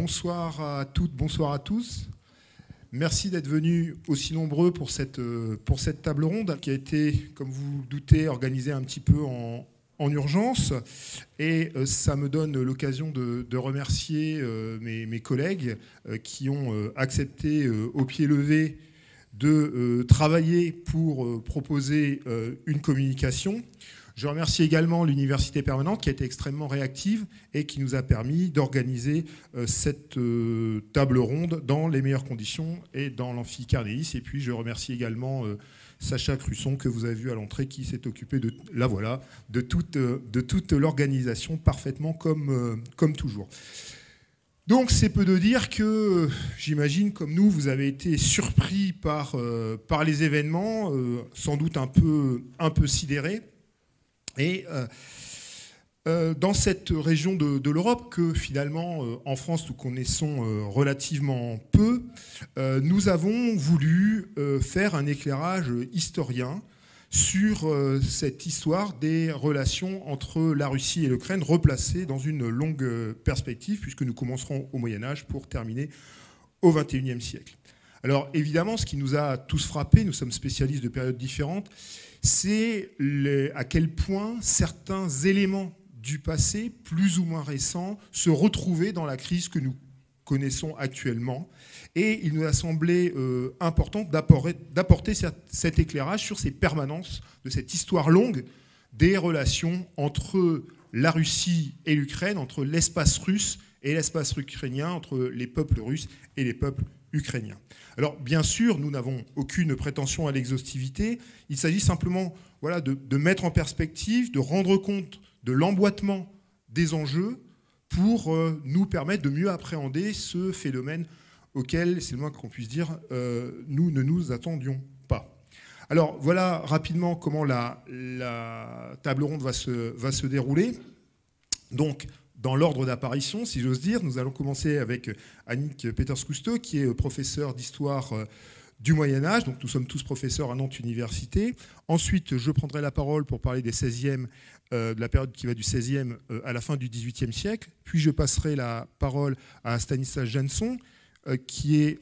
bonsoir à toutes, bonsoir à tous. Merci d'être venus aussi nombreux pour cette, euh, pour cette table ronde qui a été, comme vous doutez, organisée un petit peu en, urgence. Et euh, ça me donne l'occasion de, remercier euh, mes, collègues qui ont accepté au pied levé de travailler pour proposer une communication. Je remercie également l'Université permanente qui a été extrêmement réactive et qui nous a permis d'organiser euh, cette euh, table ronde dans les meilleures conditions et dans l'amphi. Et puis je remercie également euh, Sacha Crusson que vous avez vu à l'entrée qui s'est occupé de la voilà de toute, l'organisation parfaitement comme, toujours. Donc c'est peu de dire que j'imagine comme nous vous avez été surpris par, par les événements, sans doute un peu, un peu sidérés. Et euh, euh, dans cette région de, l'Europe que finalement euh, en France nous connaissons relativement peu, nous avons voulu faire un éclairage historien sur cette histoire des relations entre la Russie et l'Ukraine replacées dans une longue perspective, puisque nous commencerons au Moyen Âge pour terminer au XXIe siècle. Alors évidemment, ce qui nous a tous frappés, nous sommes spécialistes de périodes différentes, c'est à quel point certains éléments du passé, plus ou moins récents, se retrouvaient dans la crise que nous connaissons actuellement. Et il nous a semblé euh, important d'apporter cet éclairage sur ces permanences de cette histoire longue des relations entre la Russie et l'Ukraine, entre l'espace russe et l'espace ukrainien, entre les peuples russes et les peuples Alors bien sûr, nous n'avons aucune prétention à l'exhaustivité. Il s'agit simplement de, mettre en perspective, de rendre compte de l'emboîtement des enjeux pour euh, nous permettre de mieux appréhender ce phénomène auquel, c'est le moins qu'on puisse dire, euh, nous ne nous attendions pas. Alors voilà rapidement comment la, table ronde va se, va se dérouler. Donc dans l'ordre d'apparition, si j'ose dire. Nous allons commencer avec Annick Peters-Cousteau, qui est professeur d'histoire euh, du Moyen Âge. Donc nous sommes tous professeurs à Nantes Université. Ensuite, je prendrai la parole pour parler des 16e, euh, de la période qui va du 16e euh, à la fin du 18e siècle. Puis je passerai la parole à Stanislas Jansson, qui est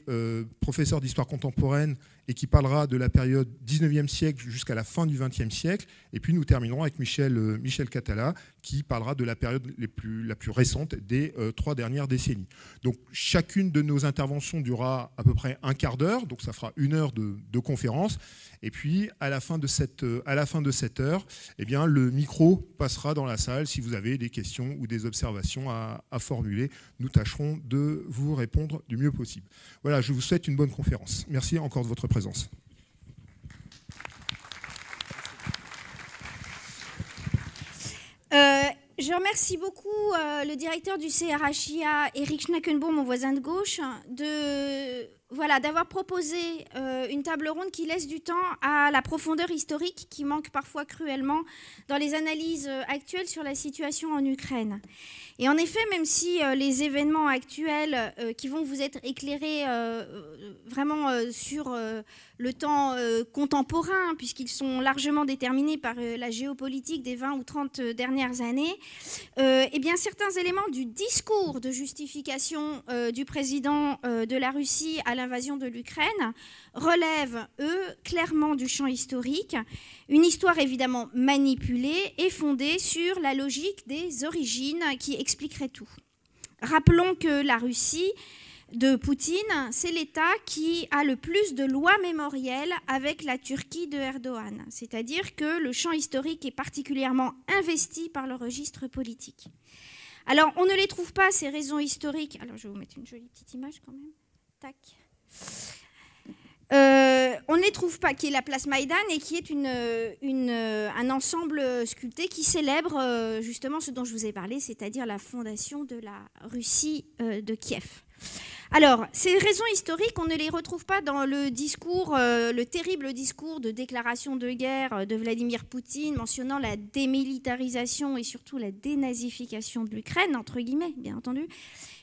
professeur d'histoire contemporaine et qui parlera de la période 19e siècle jusqu'à la fin du 20e siècle. Et puis nous terminerons avec Michel, euh, Michel Catala, qui parlera de la période la plus récente des euh, trois dernières décennies. Donc chacune de nos interventions durera à peu près un quart d'heure, donc ça fera une heure de, de conférence. Et puis, à la fin de cette, à la fin de cette heure, eh bien, le micro passera dans la salle. Si vous avez des questions ou des observations à, formuler, nous tâcherons de vous répondre du mieux possible. Voilà, je vous souhaite une bonne conférence. Merci encore de votre présence. Euh, je remercie beaucoup euh, le directeur du CRHIA, Eric Schnackenbaum, mon voisin de gauche, de voilà, d'avoir proposé euh, une table ronde qui laisse du temps à la profondeur historique qui manque parfois cruellement dans les analyses euh, actuelles sur la situation en Ukraine. Et en effet, même si euh, les événements actuels qui vont vous être éclairés vraiment sur le temps contemporain, puisqu'ils sont largement déterminés par la géopolitique des 20 ou 30 dernières années, eh bien certains éléments du discours de justification du président de la Russie à l'invasion de l'Ukraine relèvent, eux, clairement du champ historique. Une histoire évidemment manipulée et fondée sur la logique des origines qui expliquerait tout. Rappelons que la Russie de Poutine, c'est l'État qui a le plus de lois mémorielles avec la Turquie de Erdogan. C'est-à-dire que le champ historique est particulièrement investi par le registre politique. Alors, on ne les trouve pas, ces raisons historiques. Alors, je vais vous mettre une jolie petite image quand même. Tac. Euh, on ne les trouve pas, qui est la place Maïdan et qui est une, un ensemble sculpté qui célèbre euh, justement ce dont je vous ai parlé, c'est-à-dire la fondation de la Russie euh, de Kiev. Alors, ces raisons historiques, on ne les retrouve pas dans le discours, le terrible discours de déclaration de guerre de Vladimir Poutine mentionnant la démilitarisation et surtout la dénazification de l'Ukraine, entre guillemets, bien entendu.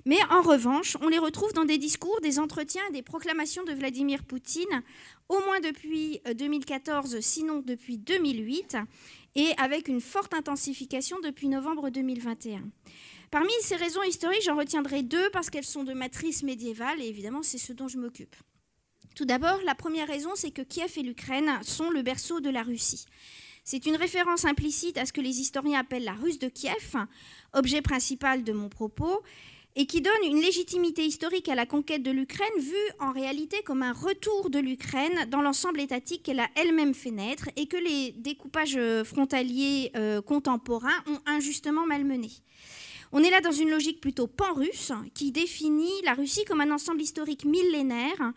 Mais en revanche, on les retrouve dans des discours, des entretiens, des proclamations de Vladimir Poutine, au moins depuis 2014, euh, sinon depuis 2008, et avec une forte intensification depuis novembre 2021. Parmi ces raisons historiques, j'en retiendrai deux parce qu'elles sont de matrice médiévale et évidemment c'est ce dont je m'occupe. Tout d'abord, la première raison, c'est que Kiev et l'Ukraine sont le berceau de la Russie. C'est une référence implicite à ce que les historiens appellent la Russe de Kiev, objet principal de mon propos, et qui donne une légitimité historique à la conquête de l'Ukraine, vue en réalité comme un retour de l'Ukraine dans l'ensemble étatique qu'elle a elle-même fait naître et que les découpages frontaliers euh, contemporains ont injustement malmené. On est là dans une logique plutôt pan-russe qui définit la Russie comme un ensemble historique millénaire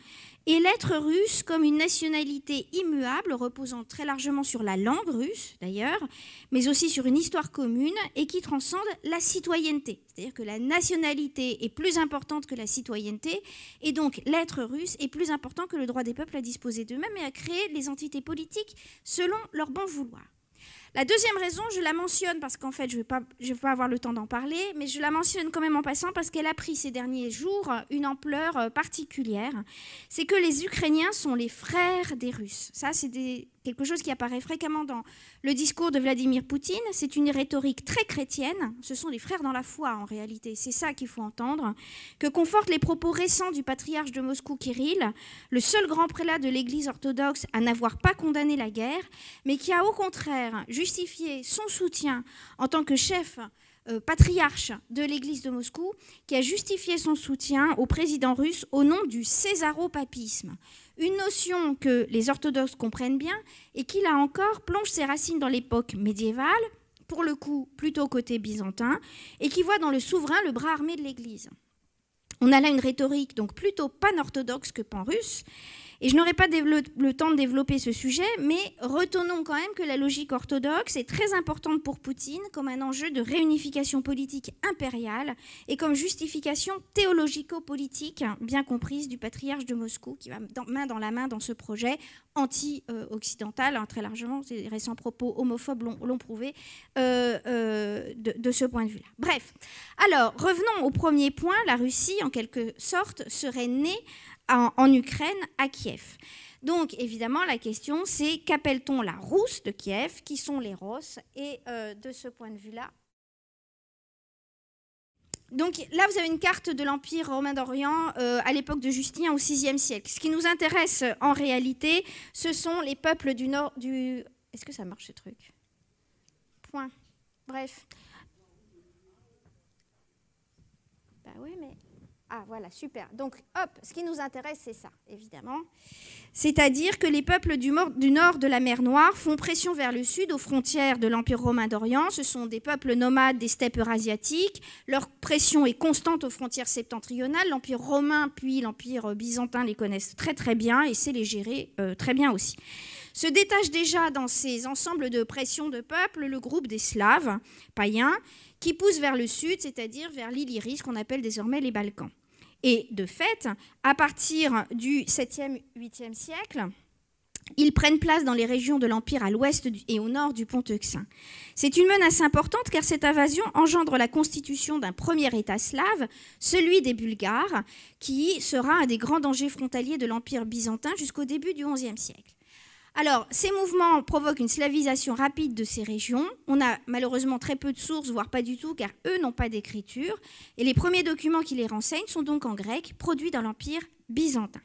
et l'être russe comme une nationalité immuable reposant très largement sur la langue russe d'ailleurs, mais aussi sur une histoire commune et qui transcende la citoyenneté. C'est-à-dire que la nationalité est plus importante que la citoyenneté et donc l'être russe est plus important que le droit des peuples à disposer d'eux-mêmes et à créer les entités politiques selon leur bon vouloir. La deuxième raison, je la mentionne parce qu'en fait, je ne vais, pas, avoir le temps d'en parler, mais je la mentionne quand même en passant parce qu'elle a pris ces derniers jours une ampleur euh, particulière. C'est que les Ukrainiens sont les frères des Russes. Ça, c'est quelque chose qui apparaît fréquemment dans le discours de Vladimir Poutine. C'est une rhétorique très chrétienne. Ce sont des frères dans la foi, en réalité. C'est ça qu'il faut entendre. Que confortent les propos récents du patriarche de Moscou, Kirill, le seul grand prélat de l'Église orthodoxe à n'avoir pas condamné la guerre, mais qui a au contraire justifié son soutien en tant que chef euh, patriarche de l'Église de Moscou, qui a justifié son soutien au président russe au nom du césaropapisme. Une notion que les orthodoxes comprennent bien et qui, là encore, plonge ses racines dans l'époque médiévale, pour le coup plutôt côté byzantin, et qui voit dans le souverain le bras armé de l'Église. On a là une rhétorique donc plutôt pan-orthodoxe que pan-russe, et je n'aurai pas le temps de développer ce sujet, mais retenons quand même que la logique orthodoxe est très importante pour Poutine comme un enjeu de réunification politique impériale et comme justification théologico-politique bien comprise du patriarche de Moscou qui va main dans la main dans ce projet anti-occidental, hein, très largement, ces récents propos homophobes l'ont prouvé euh, euh, de, de, ce point de vue-là. Bref, alors revenons au premier point, la Russie en quelque sorte serait née en, Ukraine, à Kiev. Donc évidemment, la question c'est qu'appelle-t-on la Rousse de Kiev Qui sont les Rosses Et euh, de ce point de vue-là, donc là, vous avez une carte de l'Empire romain d'Orient euh, à l'époque de Justin au VIe siècle. Ce qui nous intéresse en réalité, ce sont les peuples du nord du... Est-ce que ça marche ce truc? Point. Bref. Bah oui, mais... Ah voilà, super. Donc hop, ce qui nous intéresse, c'est ça, évidemment. C'est-à-dire que les peuples du, nord de la mer Noire font pression vers le sud, aux frontières de l'Empire romain d'Orient. Ce sont des peuples nomades des steppes eurasiatiques. Leur pression est constante aux frontières septentrionales. L'Empire romain puis l'Empire byzantin les connaissent très très bien et sait les gérer euh, très bien aussi. Se détache déjà dans ces ensembles de pression de peuples le groupe des Slaves païens qui poussent vers le sud, c'est-à-dire vers l'Illyrie, ce qu'on appelle désormais les Balkans. Et de fait, à partir du 7e, 8e siècle, ils prennent place dans les régions de l'Empire à l'ouest et au nord du pont Euxin. C'est une menace importante car cette invasion engendre la constitution d'un premier État slave, celui des Bulgares, qui sera un des grands dangers frontaliers de l'Empire byzantin jusqu'au début du XIe siècle. Alors, ces mouvements provoquent une slavisation rapide de ces régions. On a malheureusement très peu de sources, voire pas du tout, car eux n'ont pas d'écriture. Et les premiers documents qui les renseignent sont donc en grec, produits dans l'Empire byzantin.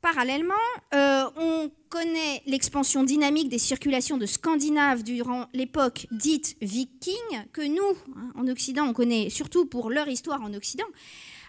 Parallèlement, euh, on connaît l'expansion dynamique des circulations de Scandinaves durant l'époque dite viking, que nous, hein, en Occident, on connaît surtout pour leur histoire en Occident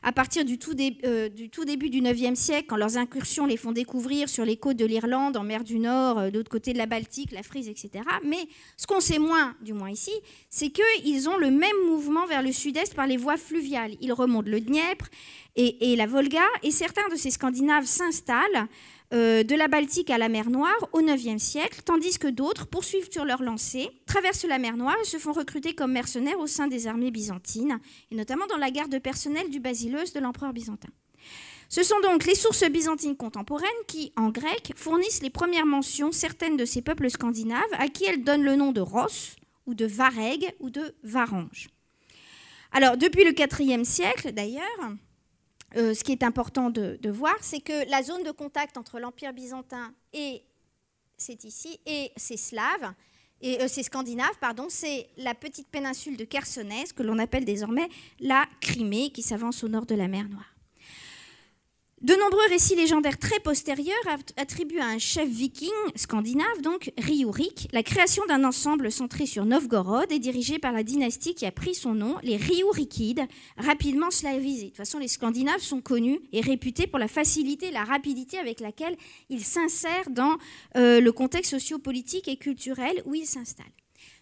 à partir du tout, euh, du début du IXe siècle, quand leurs incursions les font découvrir sur les côtes de l'Irlande, en mer du Nord, euh, de l'autre côté de la Baltique, la Frise, etc. Mais ce qu'on sait moins, du moins ici, c'est qu'ils ont le même mouvement vers le sud-est par les voies fluviales. Ils remontent le Dniepr et, la Volga, et certains de ces Scandinaves s'installent euh, de la Baltique à la mer Noire au IXe siècle, tandis que d'autres poursuivent sur leur lancée, traversent la mer Noire et se font recruter comme mercenaires au sein des armées byzantines, et notamment dans la garde personnelle du basileus de l'empereur byzantin. Ce sont donc les sources byzantines contemporaines qui, en grec, fournissent les premières mentions certaines de ces peuples scandinaves, à qui elles donnent le nom de Ross, ou de Vareg, ou de Varange. Alors, depuis le IVe siècle, d'ailleurs, euh, ce qui est important de, voir, c'est que la zone de contact entre l'Empire byzantin et c'est ici et ces Slaves, et c'est scandinave, pardon, c'est la petite péninsule de Chersonèse, que l'on appelle désormais la Crimée, qui s'avance au nord de la mer Noire. De nombreux récits légendaires très postérieurs attribuent à un chef viking scandinave, donc Riurik, la création d'un ensemble centré sur Novgorod et dirigé par la dynastie qui a pris son nom, les Riurikides, rapidement slavisés. De toute façon, les Scandinaves sont connus et réputés pour la facilité et la rapidité avec laquelle ils s'insèrent dans euh, le contexte sociopolitique et culturel où ils s'installent.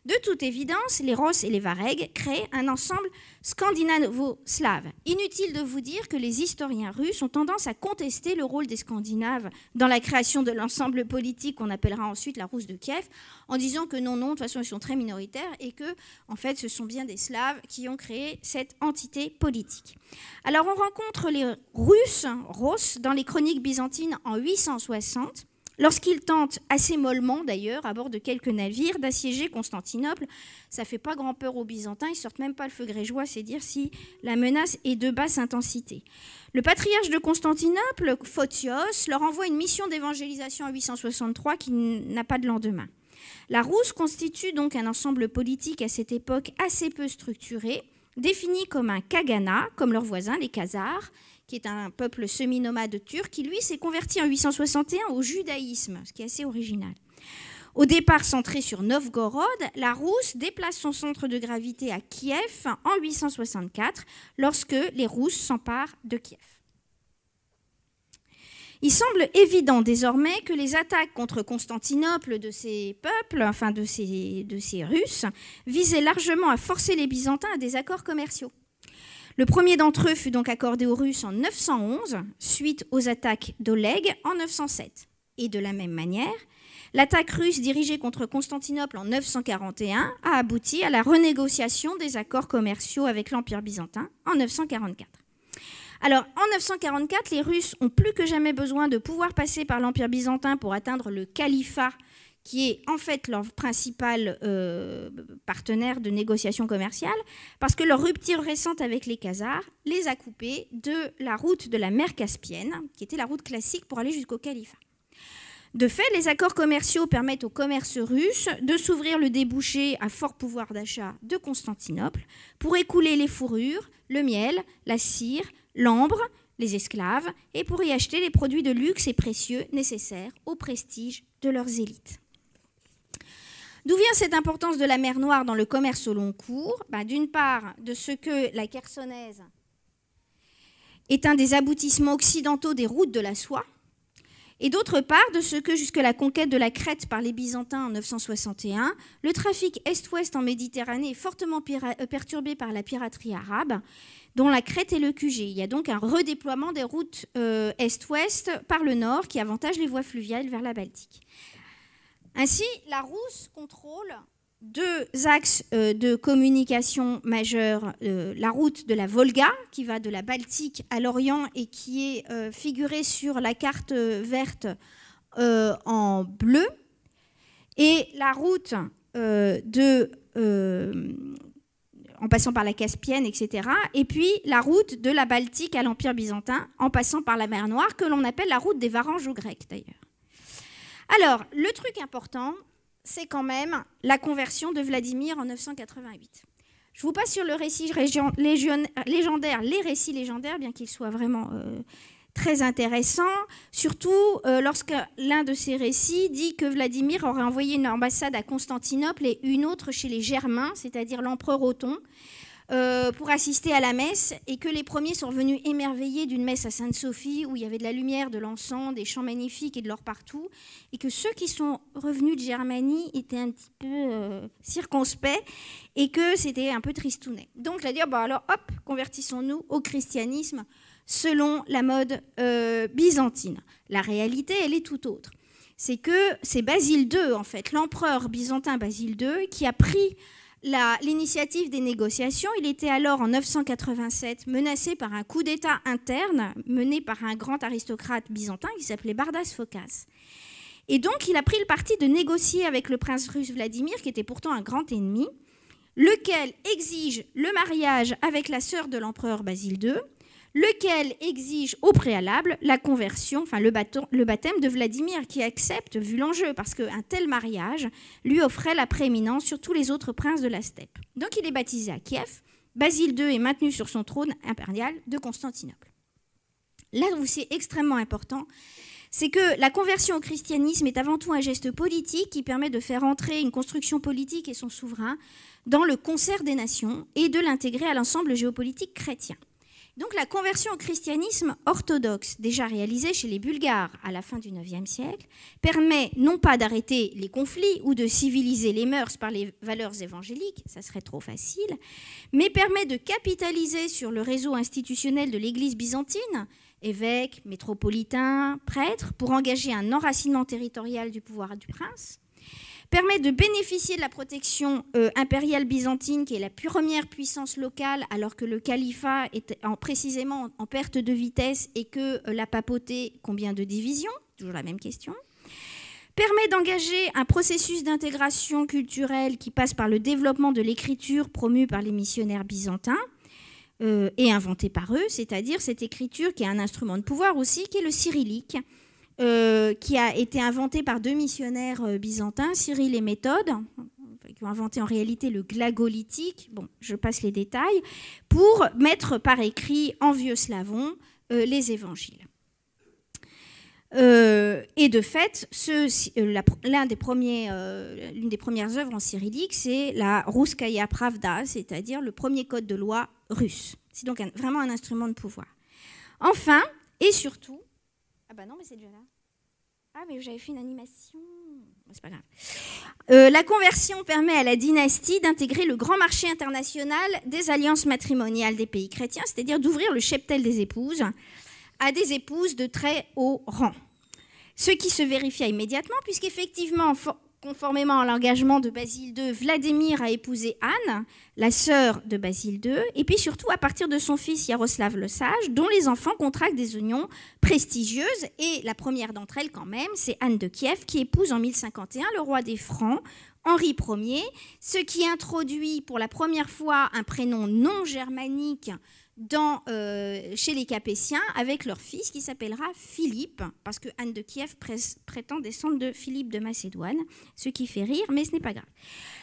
De toute évidence, les Ross et les Vareg créent un ensemble scandinavo-slave. Inutile de vous dire que les historiens russes ont tendance à contester le rôle des Scandinaves dans la création de l'ensemble politique qu'on appellera ensuite la Rousse de Kiev, en disant que non, non, de toute façon, ils sont très minoritaires et que, en fait, ce sont bien des Slaves qui ont créé cette entité politique. Alors, on rencontre les Russes, Ross, dans les chroniques byzantines en 860 Lorsqu'ils tentent, assez mollement d'ailleurs, à bord de quelques navires, d'assiéger Constantinople, ça fait pas grand peur aux Byzantins, ils sortent même pas le feu grégeois, c'est dire si la menace est de basse intensité. Le patriarche de Constantinople, Photios, leur envoie une mission d'évangélisation en 863 qui n'a pas de lendemain. La Rousse constitue donc un ensemble politique à cette époque assez peu structuré, défini comme un kagana, comme leurs voisins, les Khazars, qui est un peuple semi-nomade turc, qui lui s'est converti en 861 au judaïsme, ce qui est assez original. Au départ centré sur Novgorod, la Rousse déplace son centre de gravité à Kiev en 864, lorsque les Rousses s'emparent de Kiev. Il semble évident désormais que les attaques contre Constantinople de ces peuples, enfin de ces, de ces Russes, visaient largement à forcer les Byzantins à des accords commerciaux. Le premier d'entre eux fut donc accordé aux Russes en 911, suite aux attaques d'Oleg en 907. Et de la même manière, l'attaque russe dirigée contre Constantinople en 941 a abouti à la renégociation des accords commerciaux avec l'Empire byzantin en 944. Alors, en 944, les Russes ont plus que jamais besoin de pouvoir passer par l'Empire byzantin pour atteindre le califat qui est en fait leur principal euh, partenaire de négociation commerciale, parce que leur rupture récente avec les Khazars les a coupés de la route de la mer Caspienne, qui était la route classique pour aller jusqu'au califat. De fait, les accords commerciaux permettent au commerce russe de s'ouvrir le débouché à fort pouvoir d'achat de Constantinople pour écouler les fourrures, le miel, la cire, l'ambre, les esclaves, et pour y acheter les produits de luxe et précieux nécessaires au prestige de leurs élites. D'où vient cette importance de la mer Noire dans le commerce au long cours? Bah, D'une part, de ce que la Chersonèse est un des aboutissements occidentaux des routes de la soie, et d'autre part de ce que, jusque la conquête de la Crète par les Byzantins en 961, le trafic est-ouest en Méditerranée est fortement euh, perturbé par la piraterie arabe, dont la Crète est le QG. Il y a donc un redéploiement des routes euh, est-ouest par le nord qui avantage les voies fluviales vers la Baltique. Ainsi, la Rousse contrôle deux axes euh, de communication majeurs. Euh, la route de la Volga, qui va de la Baltique à l'Orient et qui est euh, figurée sur la carte verte en bleu, et la route en passant par la Caspienne, etc. Et puis la route de la Baltique à l'Empire byzantin, en passant par la mer Noire, que l'on appelle la route des Varanges aux Grecs d'ailleurs. Alors, le truc important, c'est quand même la conversion de Vladimir en 988. Je vous passe sur le récit légendaire, les récits légendaires, bien qu'ils soient vraiment euh, très intéressants, surtout euh, lorsque l'un de ces récits dit que Vladimir aurait envoyé une ambassade à Constantinople et une autre chez les Germains, c'est-à-dire l'empereur Othon, euh, pour assister à la messe et que les premiers sont revenus émerveillés d'une messe à Sainte-Sophie où il y avait de la lumière, de l'encens, des chants magnifiques et de l'or partout, et que ceux qui sont revenus de Germanie étaient un petit peu euh, circonspects et que c'était un peu tristounet. Donc, il a dit, bon alors hop, convertissons-nous au christianisme selon la mode euh, byzantine. La réalité, elle est tout autre. C'est que c'est Basile II, en fait, l'empereur byzantin Basile II, qui a pris l'initiative des négociations. Il était alors en 987 menacé par un coup d'État interne mené par un grand aristocrate byzantin qui s'appelait Bardas Phocas. Et donc il a pris le parti de négocier avec le prince russe Vladimir, qui était pourtant un grand ennemi, lequel exige le mariage avec la sœur de l'empereur Basile II, lequel exige au préalable la conversion, enfin le, baptême de Vladimir, qui accepte, vu l'enjeu, parce qu'un tel mariage lui offrait la prééminence sur tous les autres princes de la steppe. Donc il est baptisé à Kiev. Basile II est maintenu sur son trône impérial de Constantinople. Là où c'est extrêmement important, c'est que la conversion au christianisme est avant tout un geste politique qui permet de faire entrer une construction politique et son souverain dans le concert des nations et de l'intégrer à l'ensemble géopolitique chrétien. Donc la conversion au christianisme orthodoxe, déjà réalisée chez les Bulgares à la fin du IXe siècle, permet non pas d'arrêter les conflits ou de civiliser les mœurs par les valeurs évangéliques, ça serait trop facile, mais permet de capitaliser sur le réseau institutionnel de l'Église byzantine, évêques, métropolitains, prêtres, pour engager un enracinement territorial du pouvoir du prince, permet de bénéficier de la protection euh, impériale byzantine, qui est la première puissance locale, alors que le califat est précisément en perte de vitesse et que euh, la papauté, combien de divisions? Toujours la même question. Permet d'engager un processus d'intégration culturelle qui passe par le développement de l'écriture promue par les missionnaires byzantins euh, et inventée par eux, c'est-à-dire cette écriture qui est un instrument de pouvoir aussi, qui est le cyrillique, euh, qui a été inventé par deux missionnaires euh, byzantins, Cyril et Méthode, qui ont inventé en réalité le glagolitique, bon, je passe les détails, pour mettre par écrit en vieux slavon euh, les évangiles. et de fait, l'une des, des, premières œuvres en cyrillique, c'est la Ruskaya Pravda, c'est-à-dire le premier code de loi russe. C'est donc vraiment un instrument de pouvoir. Enfin, et surtout, ah bah non, mais c'est déjà là. Ah, mais j'avais fait une animation. C'est pas grave. Euh, la conversion permet à la dynastie d'intégrer le grand marché international des alliances matrimoniales des pays chrétiens, c'est-à-dire d'ouvrir le cheptel des épouses à des épouses de très haut rang. Ce qui se vérifia immédiatement, puisqu'effectivement, conformément à l'engagement de Basile II, Vladimir a épousé Anne, la sœur de Basile II, et puis surtout à partir de son fils Yaroslav le Sage, dont les enfants contractent des unions prestigieuses. Et la première d'entre elles, quand même, c'est Anne de Kiev, qui épouse en 1051 le roi des Francs, Henri Ier, ce qui introduit pour la première fois un prénom non germanique dans, euh, chez les Capétiens avec leur fils qui s'appellera Philippe, parce que Anne de Kiev prétend descendre de Philippe de Macédoine, ce qui fait rire, mais ce n'est pas grave.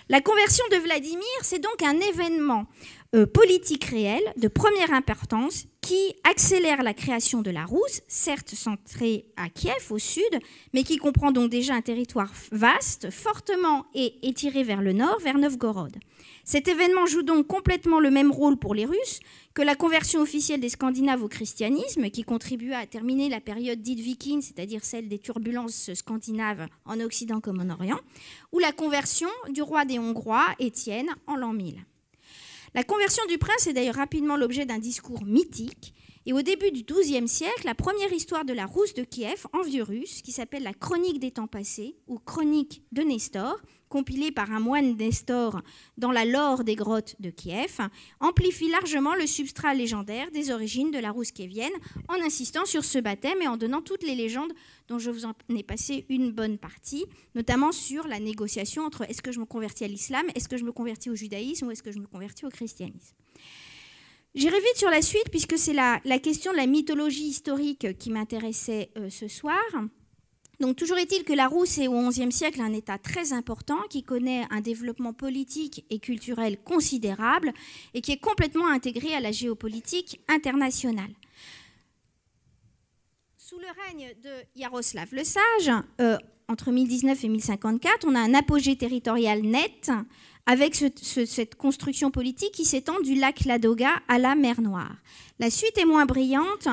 La conversion de Vladimir, c'est donc un événement euh, politique réel de première importance qui accélère la création de la Rousse, certes centrée à Kiev au sud, mais qui comprend donc déjà un territoire vaste, fortement étiré vers le nord, vers Novgorod. Cet événement joue donc complètement le même rôle pour les Russes que la conversion officielle des Scandinaves au christianisme, qui contribua à terminer la période dite viking, c'est-à-dire celle des turbulences scandinaves en Occident comme en Orient, ou la conversion du roi des Hongrois, Étienne, en l'an 1000. La conversion du prince est d'ailleurs rapidement l'objet d'un discours mythique, et au début du XIIe siècle, la première histoire de la Rousse de Kiev en vieux russe, qui s'appelle la Chronique des temps passés, ou Chronique de Nestor, compilé par un moine Nestor dans la lore des grottes de Kiev, amplifie largement le substrat légendaire des origines de la Rousse kievienne en insistant sur ce baptême et en donnant toutes les légendes dont je vous en ai passé une bonne partie, notamment sur la négociation entre est-ce que je me convertis à l'islam, est-ce que je me convertis au judaïsme ou est-ce que je me convertis au christianisme. J'irai vite sur la suite puisque c'est la, question de la mythologie historique qui m'intéressait euh, ce soir. Donc toujours est-il que la Rousse est au XIe siècle un État très important qui connaît un développement politique et culturel considérable et qui est complètement intégré à la géopolitique internationale. Sous le règne de Yaroslav le Sage, euh, entre 1019 et 1054, on a un apogée territorial net avec cette construction politique qui s'étend du lac Ladoga à la mer Noire. La suite est moins brillante.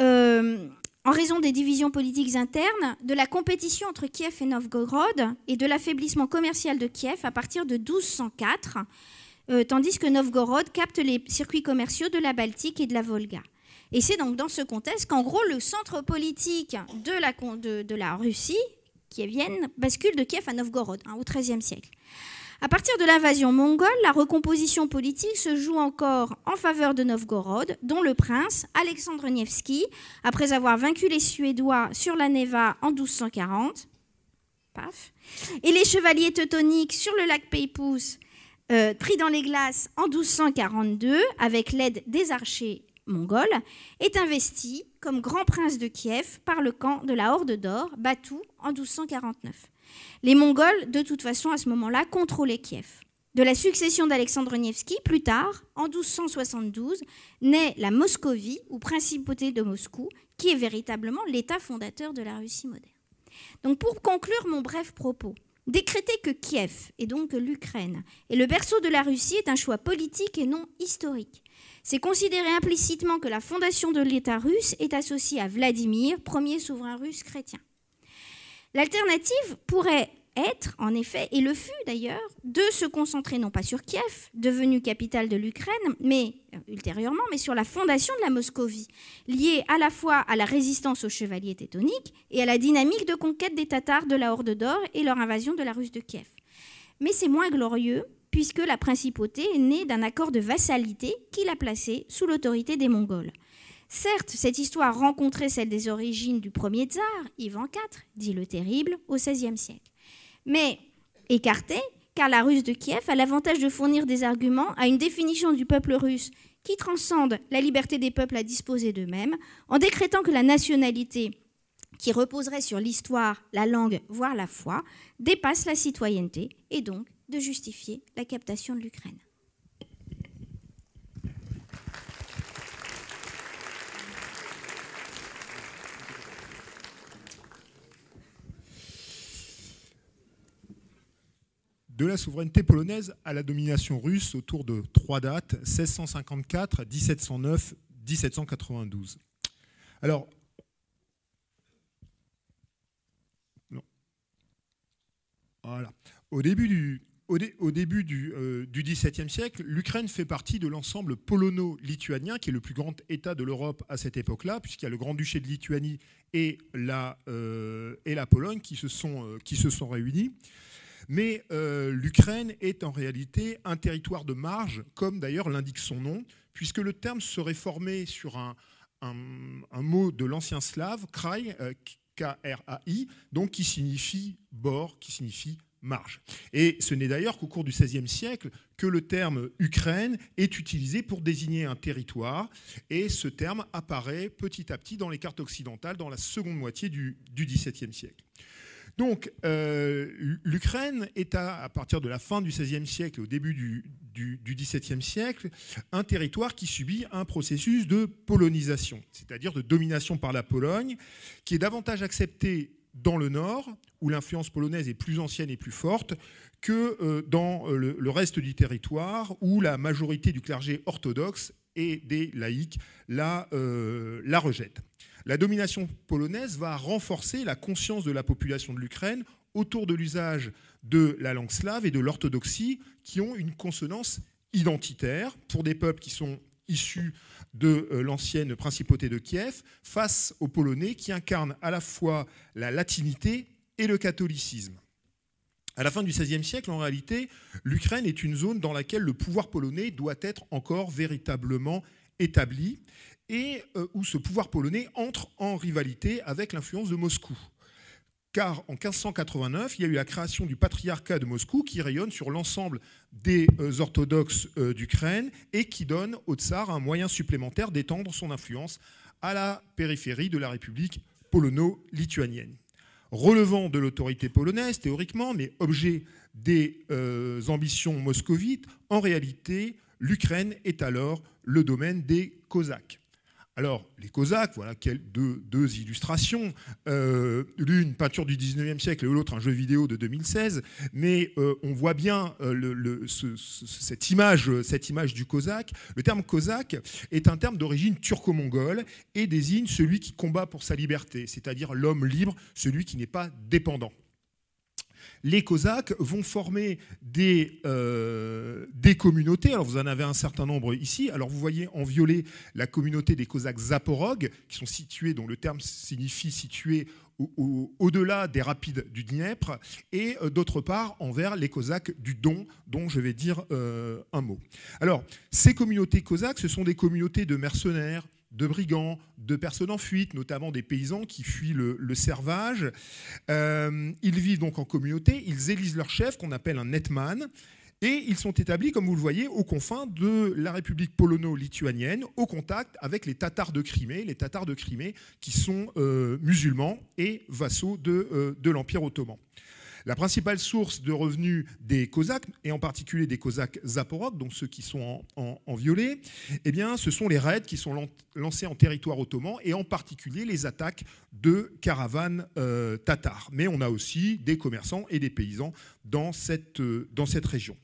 Euh, en raison des divisions politiques internes, de la compétition entre Kiev et Novgorod et de l'affaiblissement commercial de Kiev à partir de 1204, euh, tandis que Novgorod capte les circuits commerciaux de la Baltique et de la Volga. Et c'est donc dans ce contexte qu'en gros le centre politique de la, de, la Russie, kievienne, bascule de Kiev à Novgorod hein, au XIIIe siècle. À partir de l'invasion mongole, la recomposition politique se joue encore en faveur de Novgorod, dont le prince Alexandre Nevsky, après avoir vaincu les Suédois sur la Neva en 1240, paf, et les chevaliers teutoniques sur le lac Peipus, euh, pris dans les glaces en 1242, avec l'aide des archers mongol, est investi comme grand prince de Kiev par le camp de la Horde d'Or, Batou, en 1249. Les Mongols, de toute façon, à ce moment-là, contrôlaient Kiev. De la succession d'Alexandre Nevsky, plus tard, en 1272, naît la Moscovie, ou principauté de Moscou, qui est véritablement l'état fondateur de la Russie moderne. Donc pour conclure mon bref propos, décréter que Kiev, et donc l'Ukraine, est le berceau de la Russie est un choix politique et non historique. C'est considérer implicitement que la fondation de l'État russe est associée à Vladimir, premier souverain russe chrétien. L'alternative pourrait être, en effet, et le fut d'ailleurs, de se concentrer non pas sur Kiev, devenue capitale de l'Ukraine, mais euh, ultérieurement, mais sur la fondation de la Moscovie, liée à la fois à la résistance aux chevaliers tétoniques et à la dynamique de conquête des Tatars de la Horde d'Or et leur invasion de la Russe de Kiev. Mais c'est moins glorieux, puisque la principauté est née d'un accord de vassalité qui l'a placée sous l'autorité des Mongols. Certes, cette histoire rencontrait celle des origines du premier tsar, Ivan IV, dit le Terrible, au XVIe siècle mais écarté, car la Russe de Kiev a l'avantage de fournir des arguments à une définition du peuple russe qui transcende la liberté des peuples à disposer d'eux-mêmes, en décrétant que la nationalité, qui reposerait sur l'histoire, la langue, voire la foi, dépasse la citoyenneté, et donc de justifier la captation de l'Ukraine. De la souveraineté polonaise à la domination russe autour de trois dates, 1654, 1709, 1792. Alors, Voilà. Au début du, au, début du, euh, XVIIe siècle, l'Ukraine fait partie de l'ensemble polono-lituanien, qui est le plus grand État de l'Europe à cette époque-là, puisqu'il y a le Grand-Duché de Lituanie et la, euh, Pologne qui se sont, euh, qui se sont réunis. Mais euh, l'Ukraine est en réalité un territoire de marge, comme d'ailleurs l'indique son nom, puisque le terme serait formé sur un, mot de l'ancien slave, krai, euh, K-R-A-I, donc qui signifie bord, qui signifie marge. Et ce n'est d'ailleurs qu'au cours du XVIe siècle que le terme Ukraine est utilisé pour désigner un territoire, et ce terme apparaît petit à petit dans les cartes occidentales dans la seconde moitié du XVIIe siècle. Donc, euh, l'Ukraine est à, partir de la fin du XVIe siècle et au début du, XVIIe siècle un territoire qui subit un processus de polonisation, c'est-à-dire de domination par la Pologne, qui est davantage accepté dans le nord, où l'influence polonaise est plus ancienne et plus forte, que euh, dans euh, le, reste du territoire, où la majorité du clergé orthodoxe et des laïcs la, la rejette. La domination polonaise va renforcer la conscience de la population de l'Ukraine autour de l'usage de la langue slave et de l'orthodoxie qui ont une consonance identitaire pour des peuples qui sont issus de euh, l'ancienne principauté de Kiev face aux Polonais qui incarnent à la fois la latinité et le catholicisme. À la fin du XVIe siècle, en réalité, l'Ukraine est une zone dans laquelle le pouvoir polonais doit être encore véritablement établi et euh, où ce pouvoir polonais entre en rivalité avec l'influence de Moscou. Car en 1589, il y a eu la création du patriarcat de Moscou qui rayonne sur l'ensemble des euh, orthodoxes euh, d'Ukraine et qui donne au tsar un moyen supplémentaire d'étendre son influence à la périphérie de la République polono-lituanienne. Relevant de l'autorité polonaise théoriquement, mais objet des ambitions moscovites, en réalité, l'Ukraine est alors le domaine des Cosaques. Alors, les Cosaques, voilà deux, deux illustrations. Euh, l'une, peinture du 19e siècle, et l'autre, un jeu vidéo de 2016. Mais euh, on voit bien euh, cette, image, cette image du Cosaque. Le terme Cosaque est un terme d'origine turco-mongole et désigne celui qui combat pour sa liberté, c'est-à-dire l'homme libre, celui qui n'est pas dépendant les Cosaques vont former des, euh, des communautés. Alors vous en avez un certain nombre ici. Alors vous voyez en violet la communauté des Cosaques Zaporog, qui sont situés, dont le terme signifie situés au-delà des rapides du Dniepr, et euh, d'autre part envers les Cosaques du Don, dont je vais dire euh, un mot. Alors, ces communautés cosaques, ce sont des communautés de mercenaires, de brigands, de personnes en fuite, notamment des paysans qui fuient le, servage. Euh, ils vivent donc en communauté, ils élisent leur chef qu'on appelle un netman. Et ils sont établis, comme vous le voyez, aux confins de la République polono-lituanienne, au contact avec les Tatars de Crimée, les Tatars de Crimée qui sont euh, musulmans et vassaux de, euh, de l'Empire ottoman. La principale source de revenus des Cosaques, et en particulier des Cosaques zaporok, donc ceux qui sont en, violet, eh bien, ce sont les raids qui sont lancés en territoire ottoman, et en particulier les attaques de caravanes euh, tatars. Mais on a aussi des commerçants et des paysans dans cette, euh, région.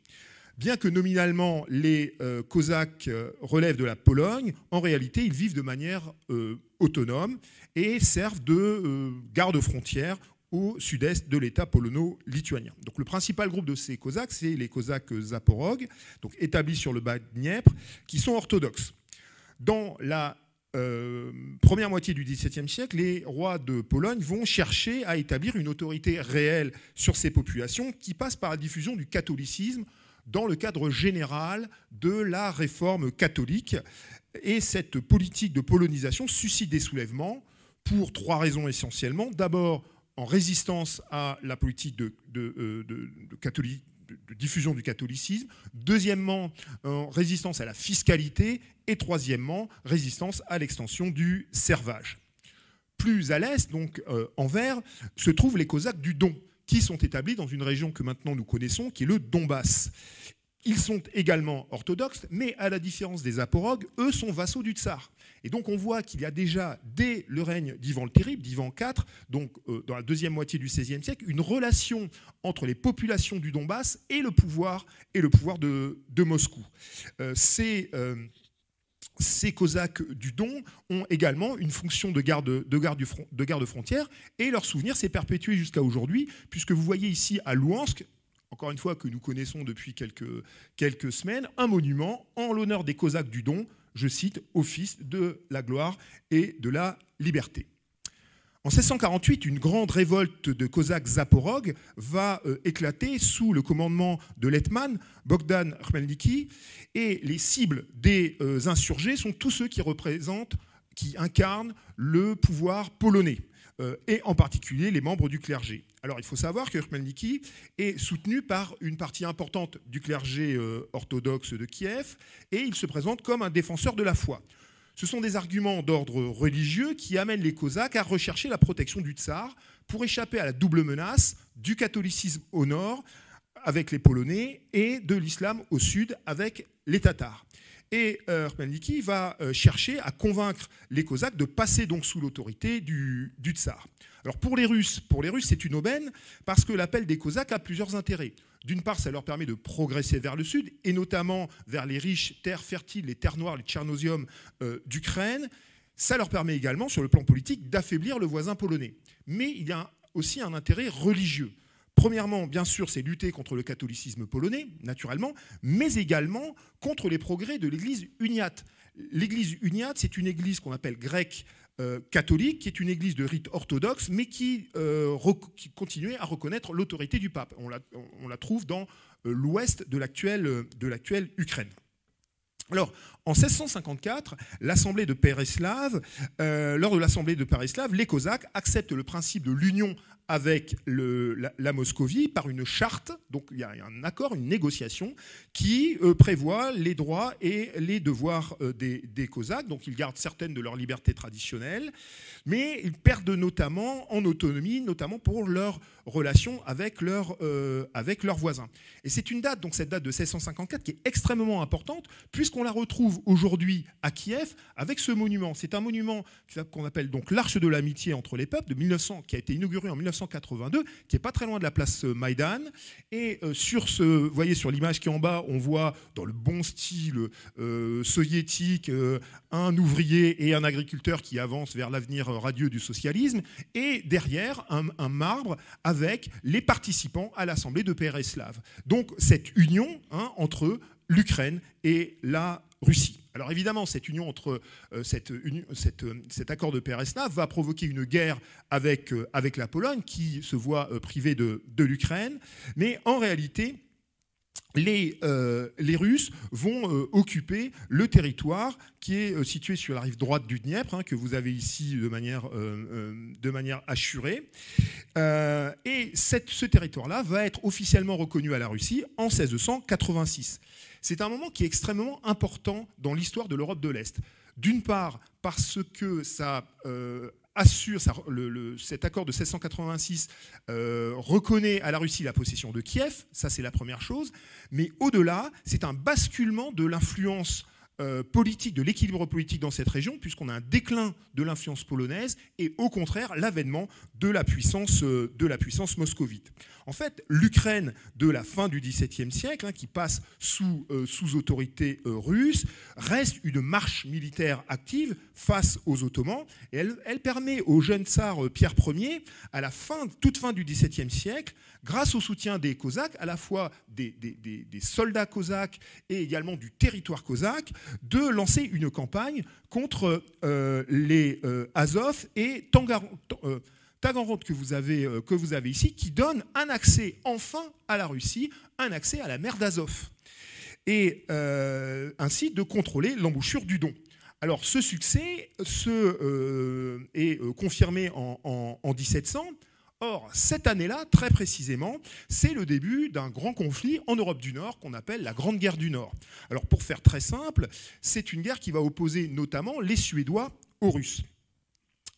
Bien que nominalement les euh, Cosaques relèvent de la Pologne, en réalité ils vivent de manière autonome et servent de garde-frontière au sud-est de l'État polono-lituanien. Donc le principal groupe de ces Cosaques, c'est les Cosaques Zaporog, donc établis sur le bas Dniepr, qui sont orthodoxes. Dans la euh, première moitié du XVIIe siècle, les rois de Pologne vont chercher à établir une autorité réelle sur ces populations qui passe par la diffusion du catholicisme dans le cadre général de la réforme catholique. Et cette politique de polonisation suscite des soulèvements pour trois raisons essentiellement. D'abord, en résistance à la politique de, euh, diffusion du catholicisme. Deuxièmement, en résistance à la fiscalité. Et troisièmement, résistance à l'extension du servage. Plus à l'est, donc euh, en vert, se trouvent les Cosaques du Don, qui sont établis dans une région que maintenant nous connaissons, qui est le Donbass. Ils sont également orthodoxes, mais à la différence des aporogues, eux sont vassaux du tsar. Et donc on voit qu'il y a déjà, dès le règne d'Ivan le Terrible, d'Ivan IV, donc euh, dans la deuxième moitié du XVIe siècle, une relation entre les populations du Donbass et le pouvoir, et de, Moscou. Euh, euh, ces Cosaques du Don ont également une fonction de garde, de garde, de garde frontière et leur souvenir s'est perpétué jusqu'à aujourd'hui, puisque vous voyez ici à Louhansk, encore une fois que nous connaissons depuis quelques semaines, un monument en l'honneur des Cosaques du Don, je cite, fils de la gloire et de la liberté. En 1648, une grande révolte de Cosaques zaporog va euh, éclater sous le commandement de l'Etman, Bogdan Khmelniki, et les cibles des euh, insurgés sont tous ceux qui représentent, qui incarnent le pouvoir polonais. Euh, et en particulier les membres du clergé. Alors il faut savoir que Khmelniki est soutenu par une partie importante du clergé euh, orthodoxe de Kiev et il se présente comme un défenseur de la foi. Ce sont des arguments d'ordre religieux qui amènent les Cosaques à rechercher la protection du tsar pour échapper à la double menace du catholicisme au nord avec les Polonais et de l'islam au sud avec les Tatars. Et euh, va euh, chercher à convaincre les Cosaques de passer donc sous l'autorité du, tsar. Alors pour les Russes, pour les Russes, c'est une aubaine parce que l'appel des Cosaques a plusieurs intérêts. D'une part, ça leur permet de progresser vers le sud, et notamment vers les riches terres fertiles, les terres noires, les tchernosiums euh, d'Ukraine. Ça leur permet également, sur le plan politique, d'affaiblir le voisin polonais. Mais il y a aussi un intérêt religieux. Premièrement, bien sûr, c'est lutter contre le catholicisme polonais, naturellement, mais également contre les progrès de l'Église uniate. L'Église uniate, c'est une église qu'on appelle grecque euh, catholique, qui est une église de rite orthodoxe, mais qui, euh, continuait à reconnaître l'autorité du pape. On la, trouve dans euh, l'ouest de l'actuelle Ukraine. Alors, en 1654, l'Assemblée de Péreslav, lors de l'Assemblée de Péreslav, les Cosaques acceptent le principe de l'union avec la, Moscovie par une charte, donc il y a un accord, une négociation, qui euh, prévoit les droits et les devoirs euh, des, des, Cosaques. Donc ils gardent certaines de leurs libertés traditionnelles, mais ils perdent notamment en autonomie, notamment pour leurs relations avec, leur, euh, avec leurs voisins. Et c'est une date, donc cette date de 1654, qui est extrêmement importante, puisqu'on la retrouve aujourd'hui à Kiev avec ce monument. C'est un monument qu'on appelle donc l'Arche de l'amitié entre les peuples de 1900, qui a été inauguré en 1982, qui est pas très loin de la place euh, Maïdan. Et euh, sur ce, voyez sur l'image qui est en bas, on voit dans le bon style soviétique un ouvrier et un agriculteur qui avancent vers l'avenir radieux du socialisme, et derrière un, marbre avec les participants à l'Assemblée de Péreslav. Donc cette union hein, entre l'Ukraine et la Russie. Alors évidemment, cette union euh, euh, cet accord de Péreslav va provoquer une guerre avec, euh, la Pologne qui se voit privée de, l'Ukraine, mais en réalité, les, Russes vont occuper le territoire qui est situé sur la rive droite du Dniepr, hein, que vous avez ici de manière, assurée. et ce territoire-là va être officiellement reconnu à la Russie en 1686. C'est un moment qui est extrêmement important dans l'histoire de l'Europe de l'Est. D'une part, parce que ça assure, cet accord de 1686 euh, reconnaît à la Russie la possession de Kiev, ça c'est la première chose, mais au-delà, c'est un basculement de l'influence euh, politique, de l'équilibre politique dans cette région, puisqu'on a un déclin de l'influence polonaise et au contraire l'avènement de la puissance, euh, de la puissance moscovite. En fait, l'Ukraine de la fin du XVIIe siècle, hein, qui passe sous, euh, sous autorité russe, reste une marche militaire active face aux Ottomans, et elle, elle permet au jeune tsar Pierre Ier, à la fin, toute fin du XVIIe siècle, grâce au soutien des Cosaques, à la fois des, soldats cosaques et également du territoire cosaque, de lancer une campagne contre euh, les euh, Azov et euh, Taganrog que vous, avez, que vous avez ici, qui donne un accès enfin à la Russie, un accès à la mer d'Azov, et ainsi de contrôler l'embouchure du Don. Alors ce succès est confirmé en, en, en 1700 Or, cette année-là, très précisément, c'est le début d'un grand conflit en Europe du Nord qu'on appelle la Grande Guerre du Nord. Alors, pour faire très simple, c'est une guerre qui va opposer notamment les Suédois aux Russes.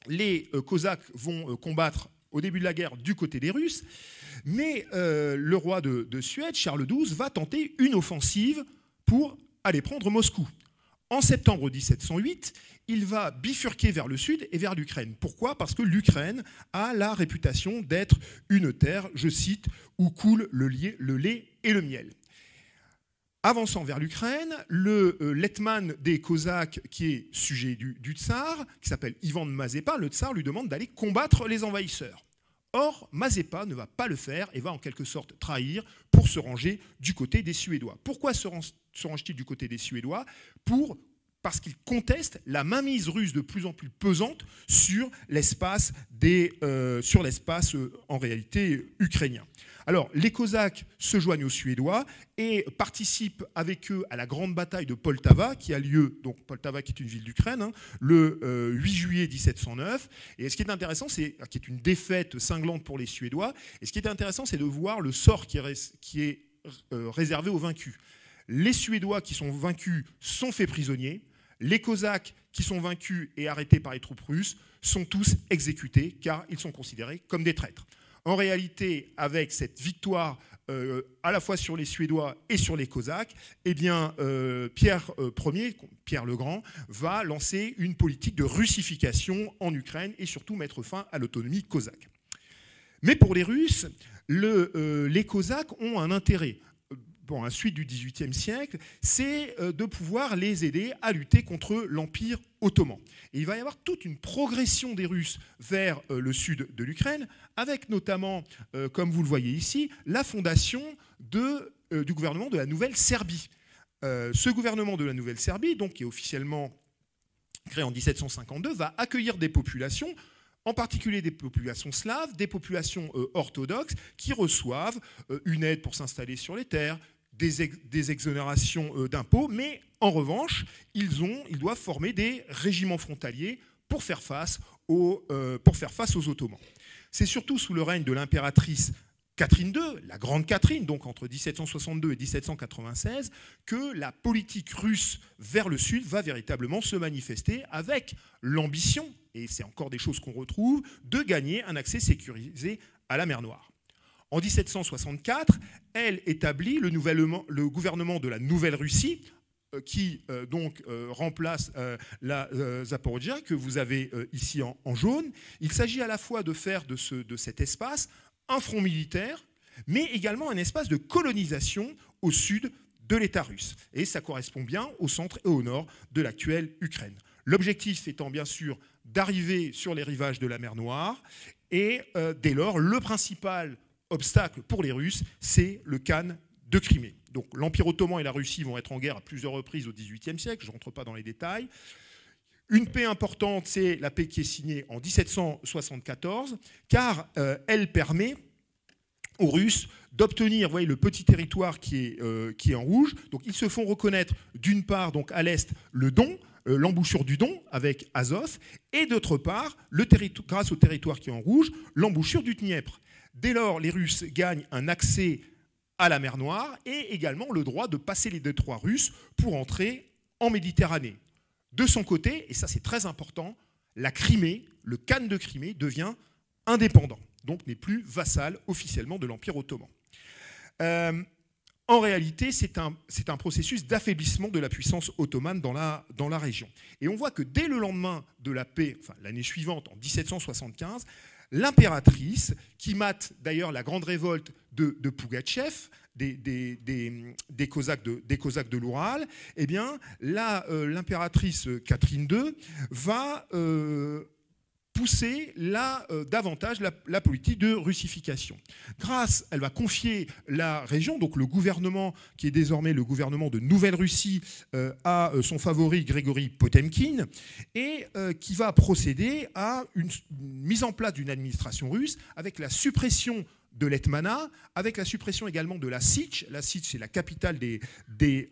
Les euh, Cosaques vont euh, combattre au début de la guerre du côté des Russes, mais euh, le roi de, de Suède, Charles XII, va tenter une offensive pour aller prendre Moscou. En septembre 1708, il va bifurquer vers le sud et vers l'Ukraine. Pourquoi? Parce que l'Ukraine a la réputation d'être une terre, je cite, où coule le, lait et le miel. Avançant vers l'Ukraine, le euh, letman des Cosaques, qui est sujet du, tsar, qui s'appelle Ivan de Mazepa, le tsar lui demande d'aller combattre les envahisseurs. Or, Mazepa ne va pas le faire et va en quelque sorte trahir pour se ranger du côté des Suédois. Pourquoi se range-t-il du côté des Suédois? Pour parce qu'il conteste la mainmise russe de plus en plus pesante sur l'espace euh, euh, en réalité ukrainien. Alors, les Cosaques se joignent aux Suédois et participent avec eux à la grande bataille de Poltava, qui a lieu, donc Poltava qui est une ville d'Ukraine, hein, le 8 euh, juillet 1709. Et ce qui est intéressant, c'est qui est une défaite cinglante pour les Suédois. Et ce qui est intéressant, c'est de voir le sort qui est, qui est réservé aux vaincus. Les Suédois qui sont vaincus sont faits prisonniers. Les Cosaques qui sont vaincus et arrêtés par les troupes russes sont tous exécutés car ils sont considérés comme des traîtres. En réalité, avec cette victoire euh, à la fois sur les Suédois et sur les Cosaques, eh euh, Pierre euh, Ier, Pierre le Grand, va lancer une politique de russification en Ukraine et surtout mettre fin à l'autonomie cosaque. Mais pour les Russes, les Cosaques ont un intérêt bon, la suite du XVIIIe siècle, c'est euh, de pouvoir les aider à lutter contre l'Empire ottoman. Et il va y avoir toute une progression des Russes vers euh, le sud de l'Ukraine, avec notamment, euh, comme vous le voyez ici, la fondation du gouvernement de la Nouvelle Serbie. ce gouvernement de la Nouvelle Serbie, donc, qui est officiellement créé en 1752, va accueillir des populations en particulier des populations slaves, des populations orthodoxes, qui reçoivent une aide pour s'installer sur les terres, des, exonérations euh, d'impôts, mais en revanche, ils, ont, ils doivent former des régiments frontaliers pour faire face aux, euh, pour faire face aux Ottomans. C'est surtout sous le règne de l'impératrice Catherine II, la grande Catherine, donc entre 1762 et 1796, que la politique russe vers le sud va véritablement se manifester avec l'ambition, et c'est encore des choses qu'on retrouve, de gagner un accès sécurisé à la mer Noire. En 1764, elle établit le, gouvernement de la Nouvelle-Russie, euh, qui euh, donc euh, remplace la Zaporozhia que vous avez ici en, jaune. Il s'agit à la fois de faire de, de cet espace un front militaire, mais également un espace de colonisation au sud de l'État russe. Et ça correspond bien au centre et au nord de l'actuelle Ukraine. L'objectif étant bien sûr d'arriver sur les rivages de la mer Noire, et dès lors, le principal obstacle pour les Russes, c'est le Khan de Crimée. Donc l'Empire ottoman et la Russie vont être en guerre à plusieurs reprises au XVIIIe siècle, je ne rentre pas dans les détails. Une paix importante, c'est la paix qui est signée en 1774, car euh, elle permet aux Russes d'obtenir, le petit territoire qui est, euh, qui est en rouge. Donc ils se font reconnaître d'une part, donc à l'est, le Don, euh, l'embouchure du Don avec Azov, et d'autre part, grâce au territoire qui est en rouge, l'embouchure du Dniepr. Dès lors, les Russes gagnent un accès à la mer Noire et également le droit de passer les détroits russes pour entrer en Méditerranée. De son côté, et ça c'est très important, la Crimée, le Khan de Crimée, devient indépendant, donc n'est plus vassal officiellement de l'Empire ottoman. Euh, en réalité, c'est un, processus d'affaiblissement de la puissance ottomane dans la, dans la région. Et on voit que dès le lendemain de la paix, enfin l'année suivante, en 1775, l'impératrice, qui mate d'ailleurs la grande révolte de, de Pougatchev, des, des, Cosaques de, l'Oural, eh bien, euh, l'impératrice Catherine II va euh, pousser là, euh, davantage la, politique de russification. Grâce, elle va confier la région, donc le gouvernement qui est désormais le gouvernement de Nouvelle-Russie, euh, à euh, son favori Grégory Potemkin, et qui va procéder à une, mise en place d'une administration russe avec la suppression de l'Etmana, avec la suppression également de la Sich. La Sich, c'est la capitale des, des,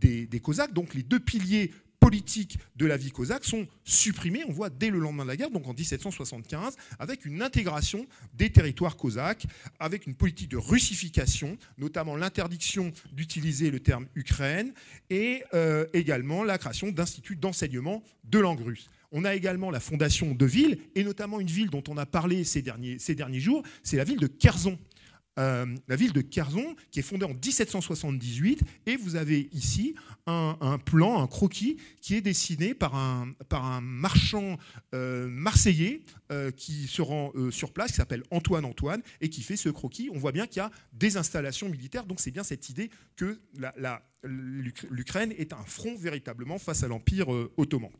des, Cosaques, donc les deux piliers politiques de la vie cosaque sont supprimées, on voit dès le lendemain de la guerre, donc en 1775, avec une intégration des territoires cosaques, avec une politique de russification, notamment l'interdiction d'utiliser le terme Ukraine, et euh, également la création d'instituts d'enseignement de langue russe. On a également la fondation de villes, et notamment une ville dont on a parlé ces derniers, ces derniers jours, c'est la ville de Kherson. Euh, la ville de Kherson, qui est fondée en 1778, et vous avez ici un, plan, un croquis, qui est dessiné par un, par un marchand euh, marseillais euh, qui se rend sur place, qui s'appelle Antoine Antoine, et qui fait ce croquis. On voit bien qu'il y a des installations militaires, donc c'est bien cette idée que l'Ukraine est un front véritablement face à l'Empire ottoman.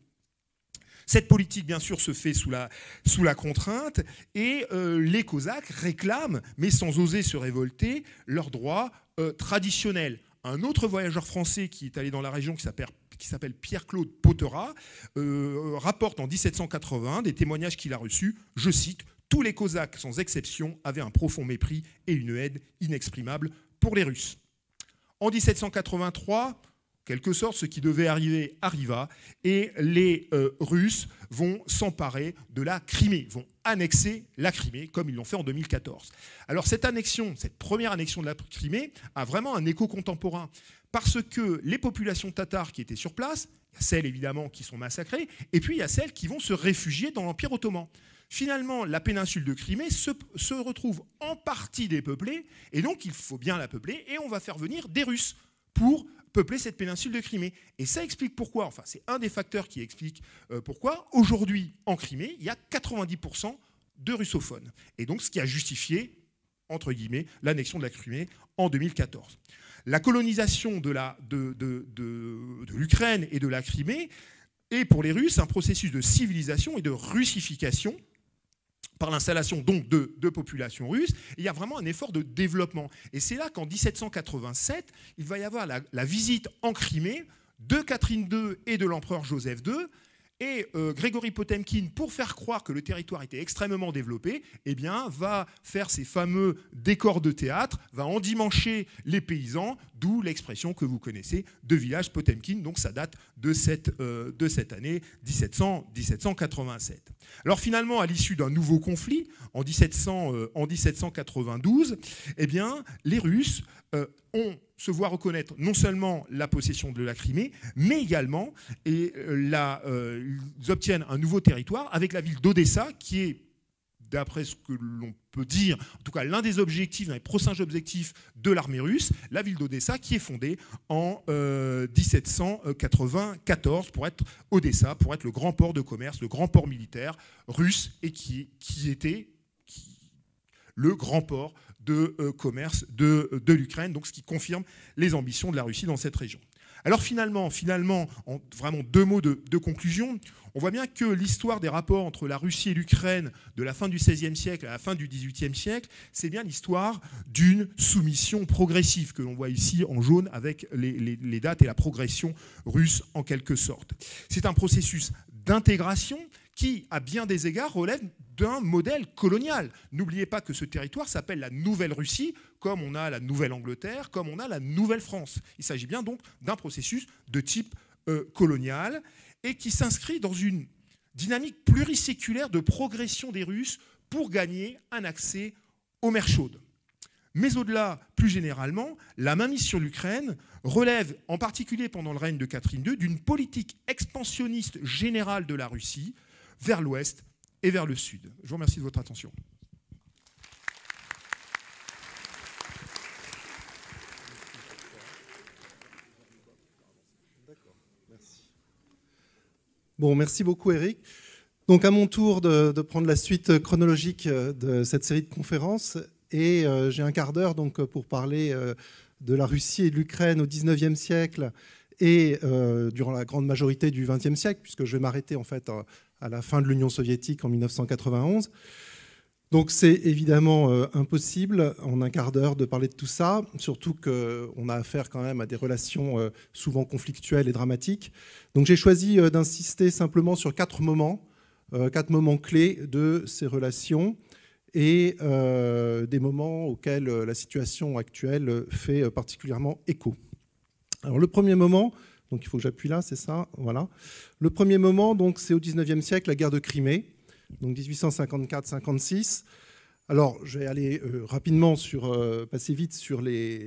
Cette politique, bien sûr, se fait sous la, contrainte et euh, les Cosaques réclament, mais sans oser se révolter, leurs droits euh, traditionnels. Un autre voyageur français qui est allé dans la région qui s'appelle Pierre-Claude Potera, euh, rapporte en 1780 des témoignages qu'il a reçus, je cite, Tous les Cosaques, sans exception, avaient un profond mépris et une haine inexprimable pour les Russes. En 1783, quelque sorte, ce qui devait arriver arriva, et les euh, Russes vont s'emparer de la Crimée, vont annexer la Crimée, comme ils l'ont fait en 2014. Alors cette annexion, cette première annexion de la Crimée, a vraiment un écho contemporain, parce que les populations tatars qui étaient sur place, il y a celles évidemment qui sont massacrées, et puis il y a celles qui vont se réfugier dans l'Empire ottoman. Finalement, la péninsule de Crimée se, se retrouve en partie dépeuplée, et donc il faut bien la peupler, et on va faire venir des Russes pour peupler cette péninsule de Crimée. Et ça explique pourquoi, enfin c'est un des facteurs qui explique euh, pourquoi aujourd'hui en Crimée, il y a 90% de russophones. Et donc ce qui a justifié, entre guillemets, l'annexion de la Crimée en 2014. La colonisation de l'Ukraine et de la Crimée est pour les Russes un processus de civilisation et de russification par l'installation donc de, populations russes. il y a vraiment un effort de développement. Et c'est là qu'en 1787, il va y avoir la visite en Crimée de Catherine II et de l'empereur Joseph II, et euh, Grégory Potemkin, pour faire croire que le territoire était extrêmement développé, eh va faire ces fameux décors de théâtre, va endimancher les paysans, d'où l'expression que vous connaissez de village Potemkin. Donc ça date de cette, euh, de cette année 1700, 1787. Alors finalement, à l'issue d'un nouveau conflit, en, 1700, euh, en 1792, eh bien, les Russes ont se voient reconnaître non seulement la possession de la Crimée, mais également et euh, euh, ils obtiennent un nouveau territoire avec la ville d'Odessa, qui est, d'après ce que l'on peut dire, en tout cas l'un des objectifs, l'un des prochains objectifs de l'armée russe, la ville d'Odessa, qui est fondée en 1794 euh, pour être Odessa, pour être le grand port de commerce, le grand port militaire russe, et qui, qui était le grand port de euh, commerce de, de l'Ukraine, donc ce qui confirme les ambitions de la Russie dans cette région. Alors finalement, finalement en vraiment deux mots de, conclusion, on voit bien que l'histoire des rapports entre la Russie et l'Ukraine de la fin du XVIe siècle à la fin du XVIIIe siècle, c'est bien l'histoire d'une soumission progressive que l'on voit ici en jaune avec les dates et la progression russe en quelque sorte. C'est un processus d'intégration qui, à bien des égards, relève d'un modèle colonial. N'oubliez pas que ce territoire s'appelle la Nouvelle-Russie, comme on a la Nouvelle-Angleterre, comme on a la Nouvelle-France. Il s'agit bien donc d'un processus de type euh, colonial et qui s'inscrit dans une dynamique pluriséculaire de progression des Russes pour gagner un accès aux mers chaudes. Mais au-delà, plus généralement, la mainmise sur l'Ukraine relève, en particulier pendant le règne de Catherine II, d'une politique expansionniste générale de la Russie vers l'ouest et vers le sud. Je vous remercie de votre attention. Bon, merci beaucoup Eric. Donc à mon tour de, prendre la suite chronologique de cette série de conférences et euh, j'ai un quart d'heure donc pour parler euh, de la Russie et de l'Ukraine au XIXe siècle et euh, durant la grande majorité du XXe siècle, puisque je vais m'arrêter en fait à la fin de l'Union soviétique en 1991. Donc c'est évidemment impossible en un quart d'heure de parler de tout ça, surtout qu'on a affaire quand même à des relations souvent conflictuelles et dramatiques. Donc j'ai choisi d'insister simplement sur quatre moments, quatre moments clés de ces relations et euh, des moments auxquels euh, la situation actuelle fait euh, particulièrement écho. Alors le premier moment, donc il faut que j'appuie là, c'est ça, voilà. Le premier moment, donc c'est au 19e siècle, la guerre de Crimée, donc 1854-56. Alors, je vais aller rapidement sur, passer vite sur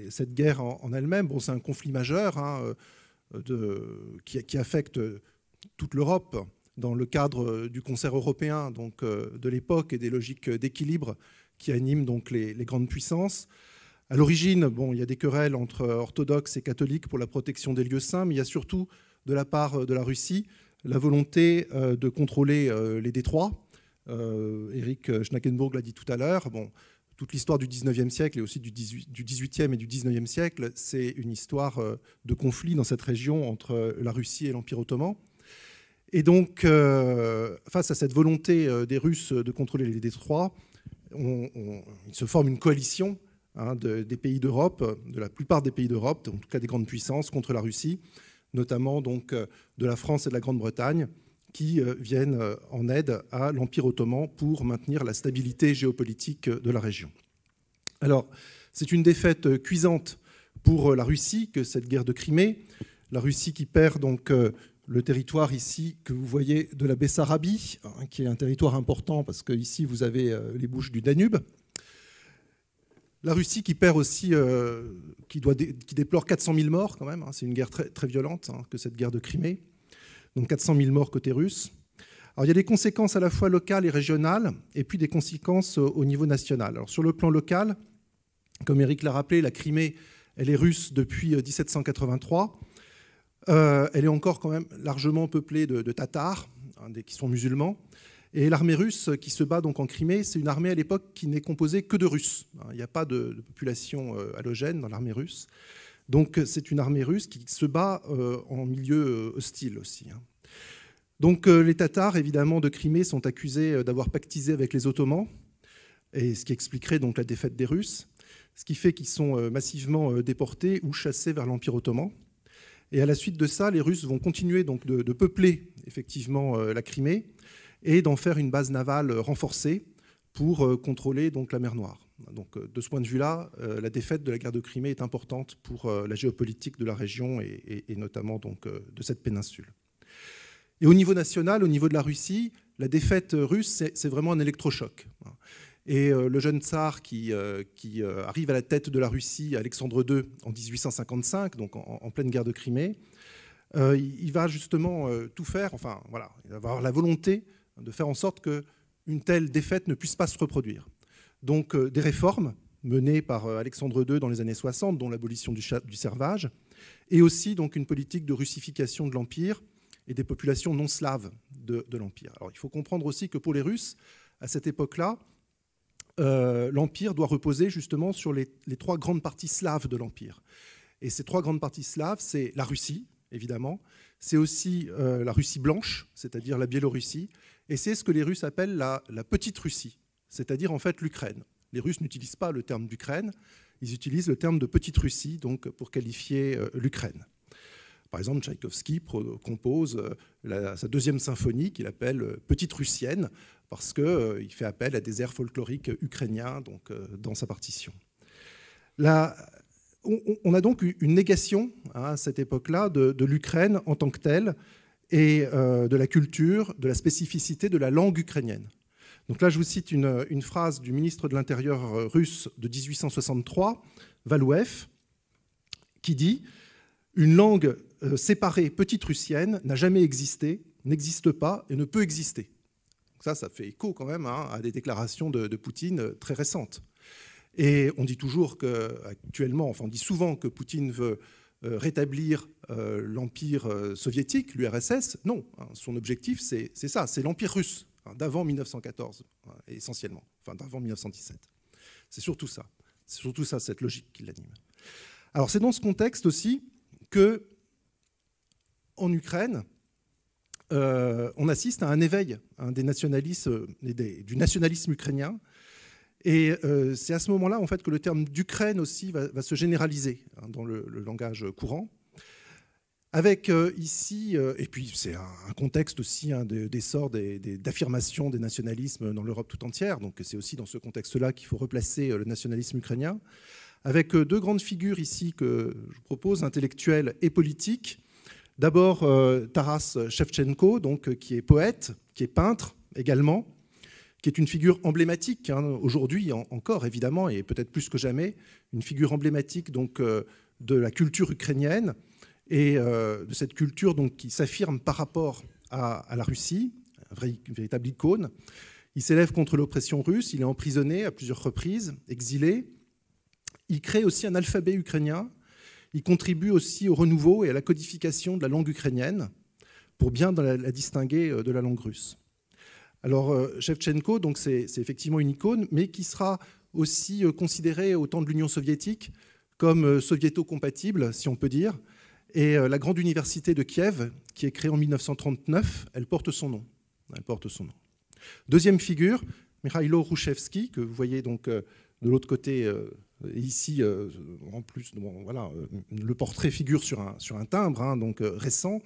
cette guerre en, elle-même. Bon, c'est un conflit majeur hein, de, qui, affecte toute l'Europe dans le cadre euh, du concert européen donc, euh, de l'époque et des logiques d'équilibre qui animent donc les, grandes puissances. À l'origine, bon, il y a des querelles entre orthodoxes et catholiques pour la protection des lieux saints, mais il y a surtout de la part de la Russie la volonté euh, de contrôler les détroits. Eric Schnackenburg l'a dit tout à l'heure. Bon, toute l'histoire du 19e siècle et aussi du, 18, du 18e et du 19e siècle, c'est une histoire de conflit dans cette région entre la Russie et l'Empire ottoman. Et donc, euh, face à cette volonté euh, des Russes de contrôler les détroits, il se forme une coalition hein, des pays d'Europe, de la plupart des pays d'Europe, en tout cas des grandes puissances, contre la Russie, notamment donc euh, de la France et de la Grande-Bretagne, qui viennent en aide à l'Empire ottoman pour maintenir la stabilité géopolitique de la région. Alors, c'est une défaite cuisante pour la Russie que cette guerre de Crimée. La Russie qui perd donc le territoire ici que vous voyez de la Bessarabie, hein, qui est un territoire important parce que ici vous avez euh, les bouches du Danube. La Russie qui perd aussi, euh, qui, déplore 400 000 morts quand même. Hein. c'est une guerre très, violente hein, que cette guerre de Crimée. Donc 400 000 morts côté russe. Alors il y a des conséquences à la fois locales et régionales, et puis des conséquences au niveau national. Alors sur le plan local, comme Eric l'a rappelé, la Crimée, elle est russe depuis 1783. Euh, euh, elle est encore quand même largement peuplée de, Tatars, hein, qui sont musulmans. Et l'armée russe qui se bat donc en Crimée, c'est une armée à l'époque qui n'est composée que de Russes. Hein. Il n'y a pas de, population euh, halogène dans l'armée russe. Donc c'est une armée russe qui se bat euh, en milieu hostile aussi. Hein. Donc les Tatars, évidemment, de Crimée sont accusés d'avoir pactisé avec les Ottomans, et ce qui expliquerait donc la défaite des Russes, ce qui fait qu'ils sont massivement déportés ou chassés vers l'Empire ottoman. Et à la suite de ça, les Russes vont continuer donc de, peupler effectivement euh, la Crimée et d'en faire une base navale renforcée pour euh, contrôler donc la mer Noire. Donc, euh, de ce point de vue-là, la défaite de la guerre de Crimée est importante pour la géopolitique de la région et, notamment donc de cette péninsule. Et au niveau national, au niveau de la Russie, la défaite russe, c'est vraiment un électrochoc. Et euh, le jeune tsar qui, euh, euh, arrive à la tête de la Russie, Alexandre II, en 1855, donc en, pleine guerre de Crimée, il va justement tout faire, enfin voilà, il va avoir la volonté de faire en sorte qu'une telle défaite ne puisse pas se reproduire. Donc des réformes menées par Alexandre II dans les années 60, dont l'abolition du, servage, et aussi donc une politique de russification de l'Empire et des populations non slaves de, l'Empire. Alors il faut comprendre aussi que pour les Russes, à cette époque-là, euh, l'Empire doit reposer justement sur les, trois grandes parties slaves de l'Empire. Et ces trois grandes parties slaves, c'est la Russie, évidemment, c'est aussi euh, la Russie blanche, c'est-à-dire la Biélorussie, et c'est ce que les Russes appellent la, petite Russie, c'est-à-dire en fait l'Ukraine. Les Russes n'utilisent pas le terme d'Ukraine, ils utilisent le terme de petite Russie donc pour qualifier euh, l'Ukraine. Par exemple, Tchaïkovski compose sa deuxième symphonie qu'il appelle Petite Russienne, parce qu'il fait appel à des airs folkloriques ukrainiens donc, dans sa partition. On, a donc une négation hein, à cette époque-là de, l'Ukraine en tant que telle et de la culture, de la spécificité de la langue ukrainienne. Donc là, je vous cite une, phrase du ministre de l'Intérieur euh, russe de 1863, Valouev, qui dit Une langue euh, séparée petite russienne n'a jamais existé, n'existe pas et ne peut exister. Ça, ça fait écho quand même hein, à des déclarations de, Poutine euh, très récentes. Et on dit toujours qu'actuellement, enfin on dit souvent que Poutine veut rétablir l'empire soviétique, l'URSS. Non, hein, son objectif c'est ça, c'est l'empire russe d'avant 1914, essentiellement, enfin d'avant 1917. C'est surtout ça. C'est surtout ça, cette logique qui l'anime. Alors c'est dans ce contexte aussi que, en Ukraine, euh, on assiste à un éveil des nationalistes, euh, du nationalisme ukrainien. Et euh, c'est à ce moment-là en fait, que le terme d'Ukraine aussi va, se généraliser hein, dans le, langage courant. Avec euh, ici, euh, et puis c'est un, contexte aussi hein, d'essor d'affirmation des, nationalismes dans l'Europe tout entière, donc c'est aussi dans ce contexte-là qu'il faut replacer le nationalisme ukrainien, avec deux grandes figures ici que je propose, intellectuelles et politiques. D'abord Taras Shevchenko, donc, qui est poète, qui est peintre également, qui est une figure emblématique hein, aujourd'hui encore évidemment, et peut-être plus que jamais, une figure emblématique donc, de la culture ukrainienne, et euh, de cette culture donc, qui s'affirme par rapport à, la Russie, une véritable icône. Il s'élève contre l'oppression russe, il est emprisonné à plusieurs reprises, exilé. Il crée aussi un alphabet ukrainien, il contribue aussi au renouveau et à la codification de la langue ukrainienne, pour bien la, distinguer euh, de la langue russe. Alors, euh, Shevchenko, donc c'est effectivement une icône, mais qui sera aussi considéré au temps de l'Union soviétique comme soviéto-compatible, si on peut dire, et euh, la grande université de Kiev, qui est créée en 1939, elle porte son nom. Deuxième figure, Mikhailo Rouchevski, que vous voyez donc euh, de l'autre côté euh, ici, en plus, voilà, le portrait figure sur un, sur un timbre, hein, donc récent.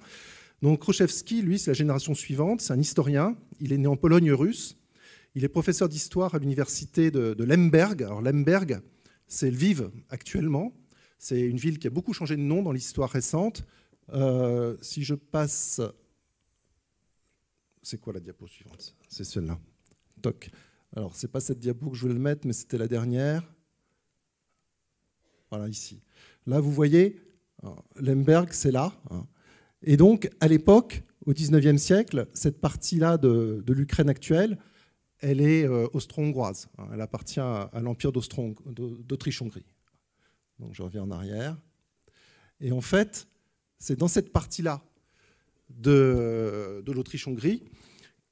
Donc Rouchevski, lui, c'est la génération suivante, c'est un historien, il est né en Pologne russe, il est professeur d'histoire à l'université de, Lemberg. Alors Lemberg, c'est Lviv actuellement, c'est une ville qui a beaucoup changé de nom dans l'histoire récente. Euh, si je passe... C'est quoi la diapo suivante? C'est celle-là. Toc. Alors, c'est pas cette diapo que je voulais le mettre, mais c'était la dernière. Voilà, ici. Là, vous voyez, Lemberg, c'est là. Et donc, à l'époque, au XIXe siècle, cette partie-là de, l'Ukraine actuelle, elle est euh, austro-hongroise. Hein. Elle appartient à l'Empire d'Autriche-Hongrie. Donc je reviens en arrière. Et en fait, c'est dans cette partie-là de, l'Autriche-Hongrie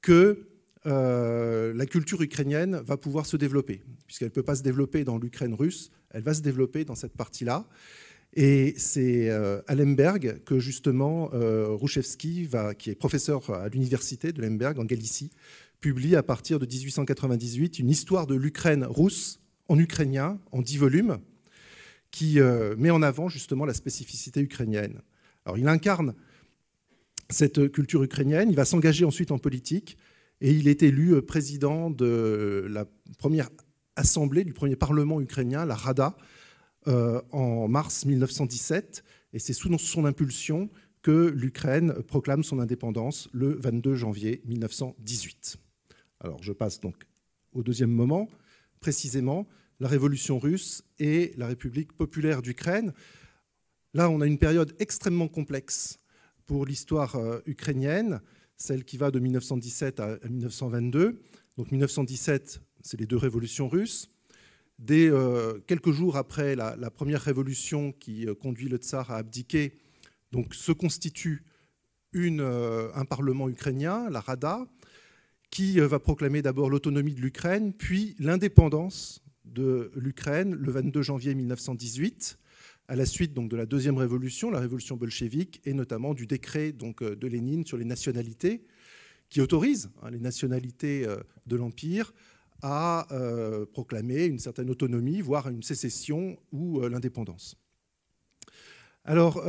que euh, la culture ukrainienne va pouvoir se développer, puisqu'elle ne peut pas se développer dans l'Ukraine russe, elle va se développer dans cette partie-là. Et c'est euh, à Lemberg que justement euh, va, qui est professeur à l'université de Lemberg en Galicie, publie à partir de 1898 une histoire de l'Ukraine russe en ukrainien en dix volumes, qui euh, met en avant justement la spécificité ukrainienne. Alors il incarne cette culture ukrainienne, il va s'engager ensuite en politique et il est élu euh, président de la première assemblée du premier parlement ukrainien, la Rada, euh, en mars 1917. Et c'est sous son impulsion que l'Ukraine proclame son indépendance le 22 janvier 1918. Alors je passe donc au deuxième moment, précisément la révolution russe et la République populaire d'Ukraine. Là, on a une période extrêmement complexe pour l'histoire euh, ukrainienne, celle qui va de 1917 à 1922. Donc 1917, c'est les deux révolutions russes. Dès euh, quelques jours après la, première révolution qui euh, conduit le tsar à abdiquer, se constitue une, un parlement ukrainien, la Rada, qui va proclamer d'abord l'autonomie de l'Ukraine, puis l'indépendance de l'Ukraine le 22 janvier 1918, à la suite donc, de la deuxième révolution, la révolution bolchevique, et notamment du décret euh, de Lénine sur les nationalités, qui autorise hein, les nationalités euh, de l'Empire à euh, proclamer une certaine autonomie, voire une sécession ou l'indépendance. Alors,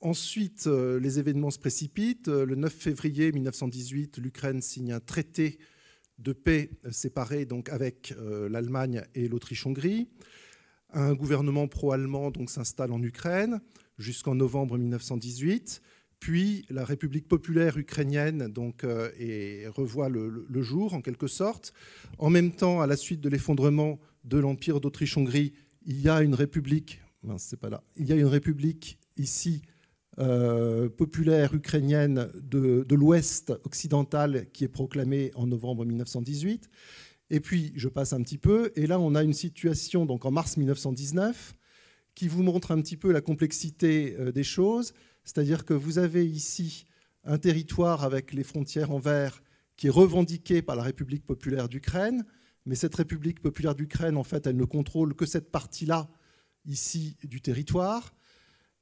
ensuite, les événements se précipitent. Le 9 février 1918, l'Ukraine signe un traité de paix séparé donc avec l'Allemagne et l'Autriche-Hongrie. Un gouvernement pro-allemand s'installe en Ukraine jusqu'en novembre 1918. Puis la République populaire ukrainienne donc, et revoit le, le, jour en quelque sorte. En même temps, à la suite de l'effondrement de l'Empire d'Autriche-Hongrie, il y a une république, c'est pas là, il y a une république ici euh, populaire ukrainienne de, de l'Ouest occidental qui est proclamée en novembre 1918. Et puis, je passe un petit peu, et là, on a une situation donc en mars 1919 qui vous montre un petit peu la complexité euh, des choses. C'est-à-dire que vous avez ici un territoire avec les frontières en vert qui est revendiqué par la République populaire d'Ukraine, mais cette République populaire d'Ukraine, en fait, elle ne contrôle que cette partie-là, ici, du territoire.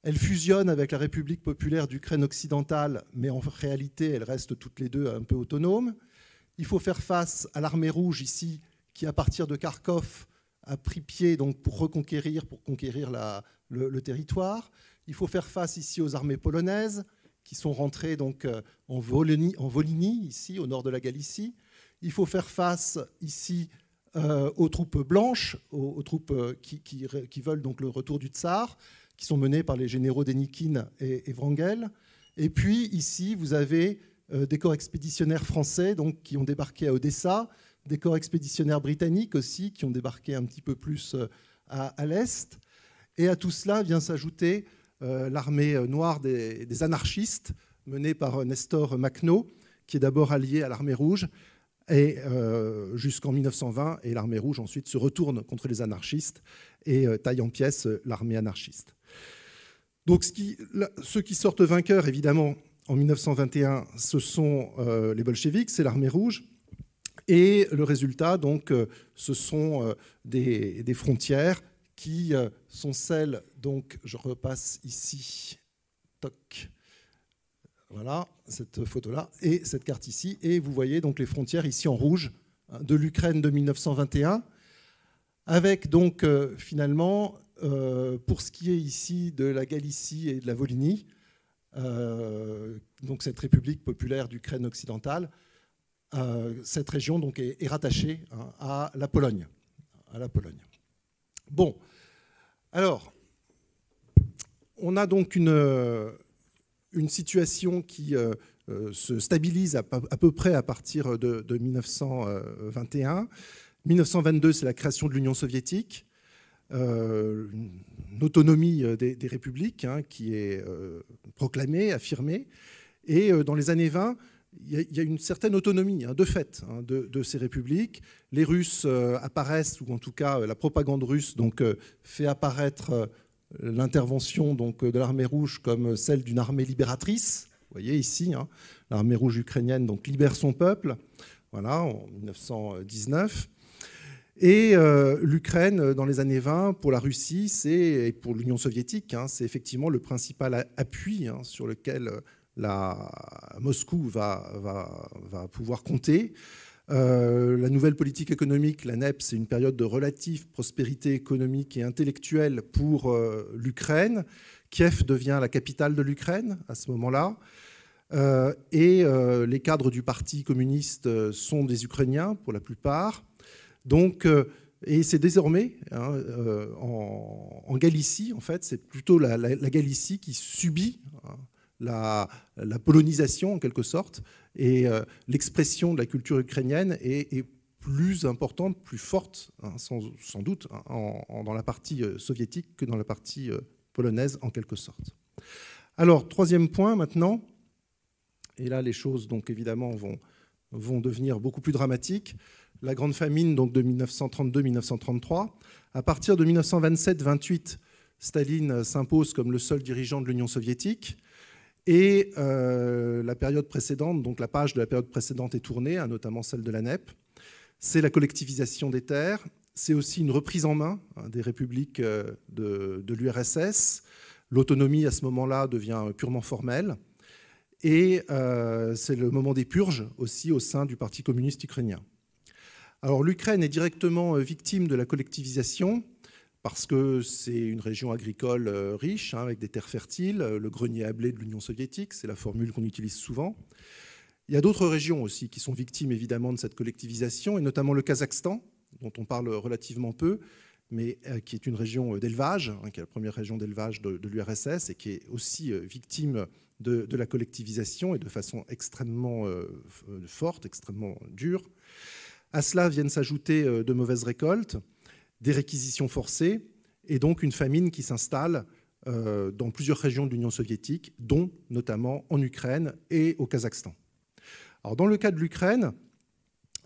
Elle fusionne avec la République populaire d'Ukraine occidentale, mais en réalité, elles restent toutes les deux un peu autonomes. Il faut faire face à l'armée rouge ici, qui, à partir de Kharkov, a pris pied donc, pour reconquérir, pour conquérir le, territoire. Il faut faire face ici aux armées polonaises, qui sont rentrées donc, en, Volhynie, en Volhynie, ici, au nord de la Galicie. Il faut faire face ici euh, aux troupes blanches, aux, troupes qui, qui, veulent donc le retour du tsar, qui sont menées par les généraux Denikin et, Wrangel. Et puis ici, vous avez euh, des corps expéditionnaires français donc, qui ont débarqué à Odessa, des corps expéditionnaires britanniques aussi qui ont débarqué un petit peu plus euh, à, l'est. Et à tout cela vient s'ajouter euh, l'armée noire des, anarchistes menée par Nestor Makhno, qui est d'abord allié à l'armée rouge et euh, jusqu'en 1920, et l'armée rouge ensuite se retourne contre les anarchistes et euh, taille en pièces l'armée anarchiste. Donc ceux qui sortent vainqueurs, évidemment, en 1921, ce sont euh, les bolcheviks, c'est l'armée rouge. Et le résultat, donc, euh, ce sont euh, des, frontières qui euh, sont celles, donc, je repasse ici, toc, voilà, cette photo-là, et cette carte ici. Et vous voyez donc les frontières ici en rouge hein, de l'Ukraine de 1921, avec donc euh, finalement, euh, pour ce qui est ici de la Galicie et de la Volhynie, donc cette République populaire d'Ukraine occidentale, cette région donc est, est rattachée hein, à la Pologne. À la Pologne. Bon, alors, on a donc une une situation qui euh, euh, se stabilise à, peu près à partir de, de 1921. 1922, c'est la création de l'Union soviétique, euh, une autonomie des, républiques hein, qui est euh, proclamée, affirmée. Et euh, dans les années 20, il y, a une certaine autonomie, hein, de fait, hein, de, ces républiques. Les Russes euh, apparaissent, ou en tout cas la propagande russe donc, fait apparaître l'intervention de l'armée rouge comme celle d'une armée libératrice. Vous voyez ici, hein, l'armée rouge ukrainienne donc libère son peuple, voilà, en 1919. Et euh, l'Ukraine, dans les années 20, pour la Russie, et pour l'Union soviétique, c'est effectivement le principal appui sur lequel la Moscou va, pouvoir compter. Euh, la nouvelle politique économique, la NEP, c'est une période de relative prospérité économique et intellectuelle pour euh, l'Ukraine. Kiev devient la capitale de l'Ukraine à ce moment-là. Euh, et les cadres du Parti communiste sont des Ukrainiens pour la plupart. Donc, et c'est désormais hein, en, Galicie, en fait, c'est plutôt la, Galicie qui subit hein, la, polonisation en quelque sorte, et euh, l'expression de la culture ukrainienne est, plus importante, plus forte, hein, sans, doute, hein, dans la partie euh, soviétique que dans la partie euh, polonaise en quelque sorte. Alors, troisième point maintenant, et là les choses donc évidemment vont, vont devenir beaucoup plus dramatiques, la grande famine donc, de 1932-1933. À partir de 1927-28, Staline s'impose comme le seul dirigeant de l'Union soviétique. Et euh, la période précédente, donc la page de la période précédente est tournée, hein, notamment celle de la NEP. C'est la collectivisation des terres. C'est aussi une reprise en main hein, des républiques euh, de, l'URSS. L'autonomie à ce moment-là devient purement formelle. Et euh, c'est le moment des purges aussi au sein du Parti communiste ukrainien. Alors l'Ukraine est directement victime de la collectivisation parce que c'est une région agricole riche, hein, avec des terres fertiles, le grenier à blé de l'Union soviétique, c'est la formule qu'on utilise souvent. Il y a d'autres régions aussi qui sont victimes évidemment de cette collectivisation, et notamment le Kazakhstan, dont on parle relativement peu, mais qui est une région d'élevage, hein, qui est la première région d'élevage de, l'URSS, et qui est aussi victime de, la collectivisation et de façon extrêmement forte, extrêmement dure. À cela viennent s'ajouter euh, de mauvaises récoltes, des réquisitions forcées et donc une famine qui s'installe euh, dans plusieurs régions de l'Union soviétique, dont notamment en Ukraine et au Kazakhstan. Alors, dans le cas de l'Ukraine,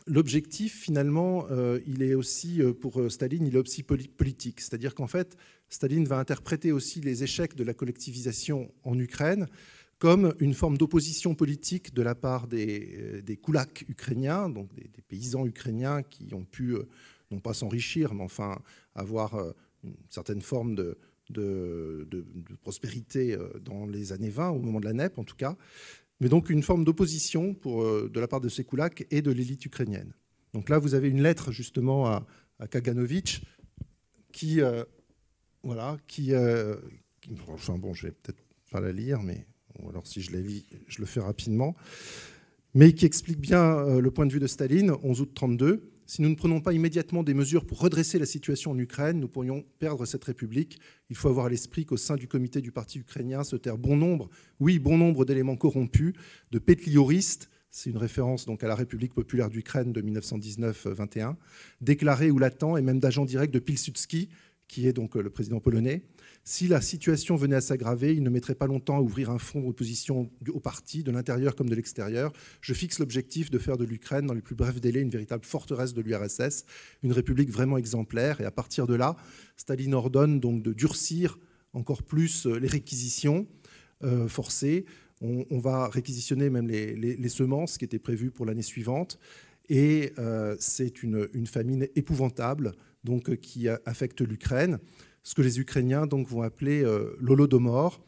l'objectif, finalement, euh, il est aussi, pour Staline, il est aussi politique. C'est-à-dire qu'en fait, Staline va interpréter aussi les échecs de la collectivisation en Ukraine comme une forme d'opposition politique de la part des, euh, des koulaks ukrainiens, donc des, paysans ukrainiens qui ont pu, euh, non pas s'enrichir, mais enfin avoir euh, une certaine forme de, de, prospérité dans les années 20, au moment de la NEP en tout cas, mais donc une forme d'opposition de la part de ces koulaks et de l'élite ukrainienne. Donc là, vous avez une lettre justement à, à Kaganovitch qui, voilà, qui, enfin bon, je vais peut-être pas la lire, mais ou alors si je la lis, je le fais rapidement, mais qui explique bien euh, le point de vue de Staline, 11 août 32. Si nous ne prenons pas immédiatement des mesures pour redresser la situation en Ukraine, nous pourrions perdre cette République. Il faut avoir à l'esprit qu'au sein du comité du parti ukrainien se terre bon nombre, oui, bon nombre d'éléments corrompus, de pétlioristes, c'est une référence donc à la République populaire d'Ukraine de 1919-21, déclarés ou latents, et même d'agents directs de Pilsudski, qui est donc le président polonais, si la situation venait à s'aggraver, il ne mettrait pas longtemps à ouvrir un front d'opposition au parti, de l'intérieur comme de l'extérieur. Je fixe l'objectif de faire de l'Ukraine, dans les plus brefs délais, une véritable forteresse de l'URSS, une république vraiment exemplaire. Et à partir de là, Staline ordonne donc de durcir encore plus euh, les réquisitions euh, forcées. On, va réquisitionner même les, semences qui étaient prévues pour l'année suivante. Et euh, c'est une, famine épouvantable donc, qui affecte l'Ukraine ce que les Ukrainiens donc, vont appeler euh, l'Holodomor,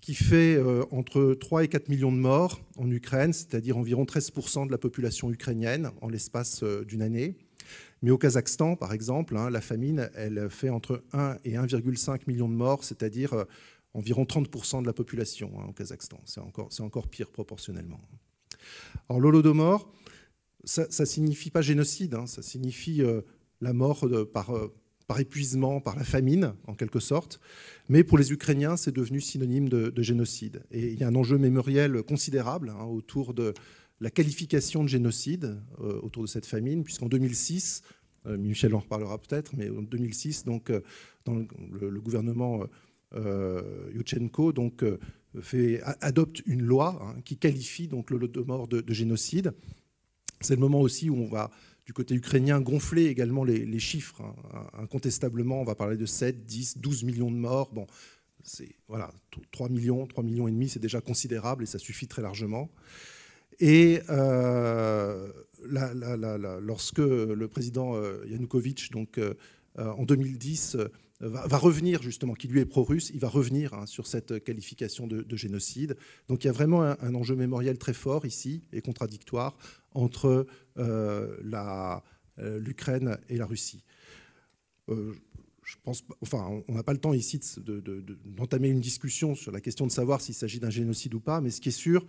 qui fait euh, entre 3 et 4 millions de morts en Ukraine, c'est-à-dire environ 13% de la population ukrainienne en l'espace euh, d'une année. Mais au Kazakhstan, par exemple, hein, la famine, elle fait entre 1 et 1,5 million de morts, c'est-à-dire environ 30% de la population hein, au Kazakhstan. C'est encore, encore pire proportionnellement. Alors l'Holodomor, ça ne signifie pas génocide, hein, ça signifie la mort par, par épuisement, par la famine, en quelque sorte. Mais pour les Ukrainiens, c'est devenu synonyme de, génocide. Et il y a un enjeu mémoriel considérable hein, autour de la qualification de génocide euh, autour de cette famine, puisqu'en 2006, euh, Michel en reparlera peut-être, mais en 2006, donc, euh, le, gouvernement Yushchenko adopte une loi hein, qui qualifie le mort de, de génocide. C'est le moment aussi où on va du côté ukrainien gonfler également les, chiffres. Hein. Incontestablement, on va parler de 7, 10, 12 millions de morts. Bon, c'est voilà, 3 millions, 3 millions et demi, c'est déjà considérable et ça suffit très largement. Et euh, lorsque le président euh, Yanukovych, donc euh, en 2010, va, revenir justement, qui lui est pro-russe, il va revenir hein, sur cette qualification de, génocide. Donc il y a vraiment un, enjeu mémoriel très fort ici et contradictoire entre euh, euh, l'Ukraine et la Russie. Euh, je pense, enfin, on n'a pas le temps ici d'entamer une discussion sur la question de savoir s'il s'agit d'un génocide ou pas, mais ce qui est sûr,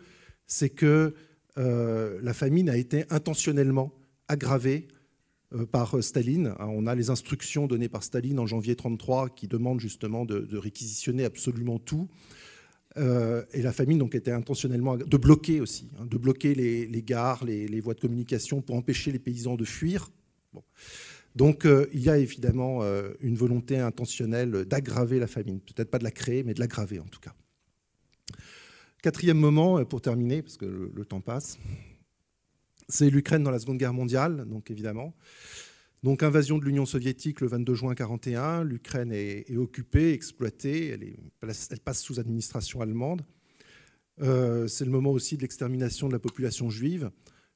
c'est que la famine a été intentionnellement aggravée par Staline. Hein, on a les instructions données par Staline en janvier 1933 qui demandent justement de, de réquisitionner absolument tout. Euh, et la famine donc était intentionnellement de bloquer aussi, hein, de bloquer les, gares, les, voies de communication pour empêcher les paysans de fuir. Donc euh, il y a évidemment euh, une volonté intentionnelle d'aggraver la famine, peut-être pas de la créer, mais de l'aggraver en tout cas. Quatrième moment, pour terminer, parce que le temps passe, c'est l'Ukraine dans la Seconde Guerre mondiale, donc évidemment. Donc invasion de l'Union soviétique le 22 juin 1941, l'Ukraine est, occupée, exploitée, elle, passe sous administration allemande. Euh, c'est le moment aussi de l'extermination de la population juive.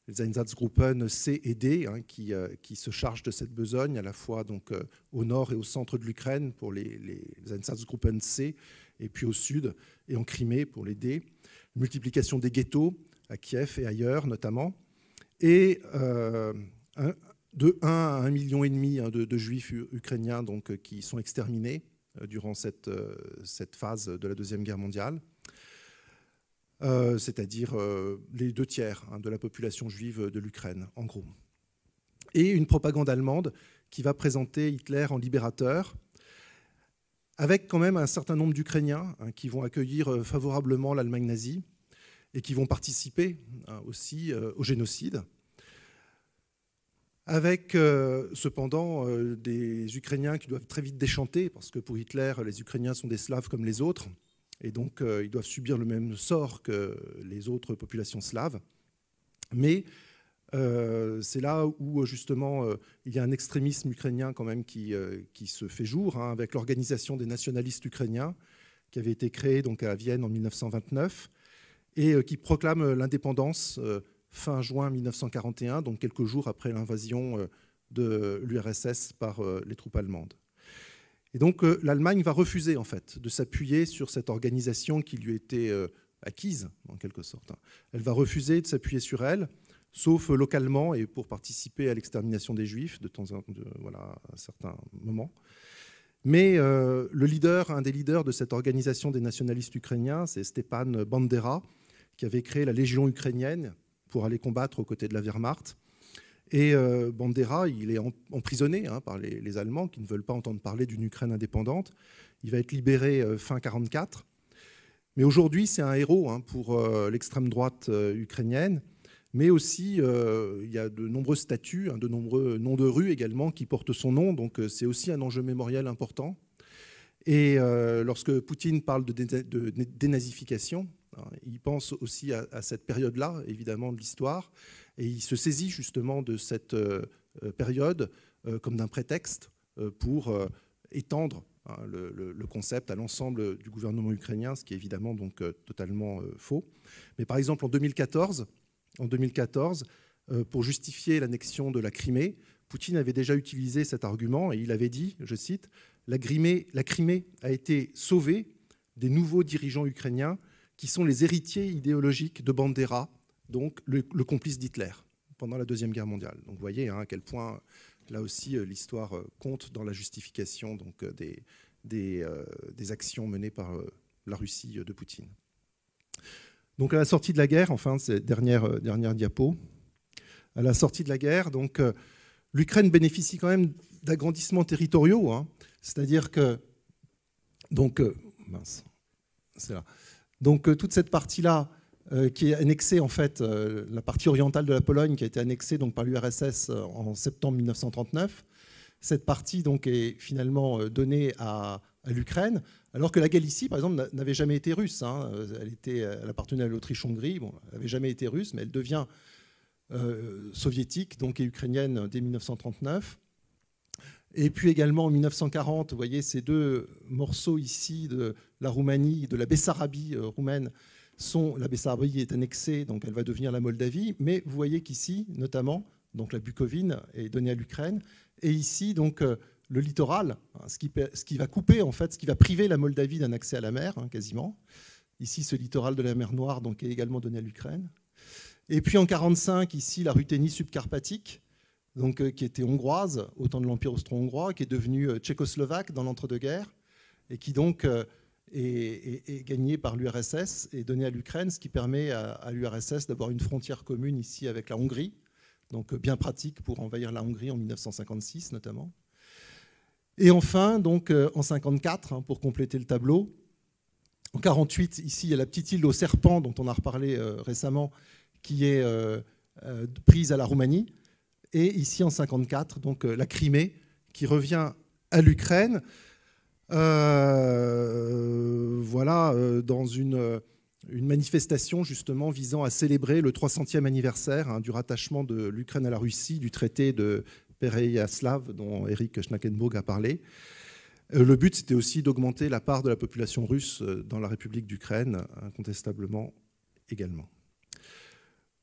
Les Einsatzgruppen C et D, hein, euh, qui, se chargent de cette besogne, à la fois donc, euh, au nord et au centre de l'Ukraine pour les, les, Einsatzgruppen C, et puis au sud et en Crimée pour les D. Multiplication des ghettos à Kiev et ailleurs notamment. Et de 1 à 1,5 million et demi hein, de, juifs ukrainiens donc, qui sont exterminés durant cette, cette phase de la Deuxième Guerre mondiale. c'est-à-dire les deux tiers hein, de la population juive de l'Ukraine, en gros. Et une propagande allemande qui va présenter Hitler en libérateur, avec quand même un certain nombre d'Ukrainiens hein, qui vont accueillir euh, favorablement l'Allemagne nazie et qui vont participer aussi euh, au génocide, avec euh, cependant des Ukrainiens qui doivent très vite déchanter, parce que pour Hitler, les Ukrainiens sont des Slaves comme les autres, et donc ils doivent subir le même sort que les autres populations slaves. Mais euh, c'est là où justement euh, il y a un extrémisme ukrainien quand même qui, euh, qui se fait jour hein, avec l'organisation des nationalistes ukrainiens qui avait été créée donc à Vienne en 1929 et qui proclame l'indépendance fin juin 1941, donc quelques jours après l'invasion de l'URSS par les troupes allemandes. Et donc l'Allemagne va refuser en fait de s'appuyer sur cette organisation qui lui était acquise en quelque sorte. Elle va refuser de s'appuyer sur elle sauf localement et pour participer à l'extermination des Juifs de temps en temps, voilà, à certains moments. Mais euh, le leader, un des leaders de cette organisation des nationalistes ukrainiens, c'est Stepan Bandera, qui avait créé la Légion ukrainienne pour aller combattre aux côtés de la Wehrmacht. Et euh, Bandera, il est emprisonné hein, par les, Allemands qui ne veulent pas entendre parler d'une Ukraine indépendante. Il va être libéré euh, fin 1944. Mais aujourd'hui, c'est un héros hein, pour l'extrême droite ukrainienne mais aussi euh, il y a de nombreux statues, hein, de nombreux noms de rues également qui portent son nom, donc euh, c'est aussi un enjeu mémoriel important. Et euh, lorsque Poutine parle de, dénazification, il pense aussi à, cette période-là, évidemment, de l'histoire, et il se saisit justement de cette période comme d'un prétexte pour étendre hein, le, concept à l'ensemble du gouvernement ukrainien, ce qui est évidemment donc totalement faux. Mais par exemple, en 2014, en 2014 euh, pour justifier l'annexion de la Crimée. Poutine avait déjà utilisé cet argument et il avait dit, je cite, la Crimée a été sauvée des nouveaux dirigeants ukrainiens qui sont les héritiers idéologiques de Bandera, donc le, complice d'Hitler pendant la Deuxième Guerre mondiale. Donc vous voyez hein, à quel point, là aussi, euh, l'histoire euh, compte dans la justification donc, des, des, des actions menées par la Russie de Poutine. Donc à la sortie de la guerre, enfin, c'est dernière, euh, dernière diapo, à la sortie de la guerre, donc euh, l'Ukraine bénéficie quand même d'agrandissements territoriaux, hein. c'est-à-dire que donc euh, mince, c'est là. Donc toute cette partie-là qui est annexée en fait, la partie orientale de la Pologne qui a été annexée donc par l'URSS en septembre 1939. Cette partie donc est finalement donnée à, l'Ukraine, alors que la Galicie, par exemple, n'avait jamais été russe. Hein. Elle, était, appartenait à l'Autriche-Hongrie, bon, elle n'avait jamais été russe, mais elle devient euh, soviétique, donc et ukrainienne dès 1939. Et puis également en 1940, vous voyez ces deux morceaux ici de la Roumanie, de la Bessarabie euh, roumaine, sont, la Bessarabie est annexée, donc elle va devenir la Moldavie, mais vous voyez qu'ici, notamment, donc la Bucovine est donnée à l'Ukraine, et ici, donc, euh, le littoral, hein, ce, qui, va couper, en fait, ce qui va priver la Moldavie d'un accès à la mer, hein, quasiment. Ici, ce littoral de la mer Noire donc, est également donné à l'Ukraine. Et puis en 1945, ici, la Ruthénie subcarpatique, donc, euh, qui était hongroise au temps de l'Empire austro-hongrois, qui est devenue euh, tchécoslovaque dans l'entre-deux-guerres, et qui donc euh, est, gagnée par l'URSS et donnée à l'Ukraine, ce qui permet à, l'URSS d'avoir une frontière commune ici avec la Hongrie, donc bien pratique pour envahir la Hongrie en 1956 notamment. Et enfin, donc, en 54, hein, pour compléter le tableau, en 48, ici, il y a la petite île aux serpents dont on a reparlé récemment, qui est prise à la Roumanie. Et ici, en 54, donc, la Crimée, qui revient à l'Ukraine. voilà, dans une, manifestation justement visant à célébrer le 300e anniversaire hein, du rattachement de l'Ukraine à la Russie, du traité de Pereyaslav, dont Eric Schnackenburg a parlé. Euh, le but, c'était aussi d'augmenter la part de la population russe euh, dans la République d'Ukraine, incontestablement également.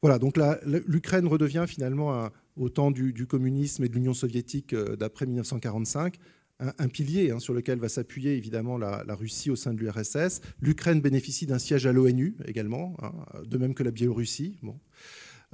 Voilà, donc l'Ukraine redevient finalement, au temps du, communisme et de l'Union soviétique euh, d'après 1945, un, pilier hein, sur lequel va s'appuyer évidemment la, Russie au sein de l'URSS. L'Ukraine bénéficie d'un siège à l'ONU également, hein, de même que la Biélorussie. Bon.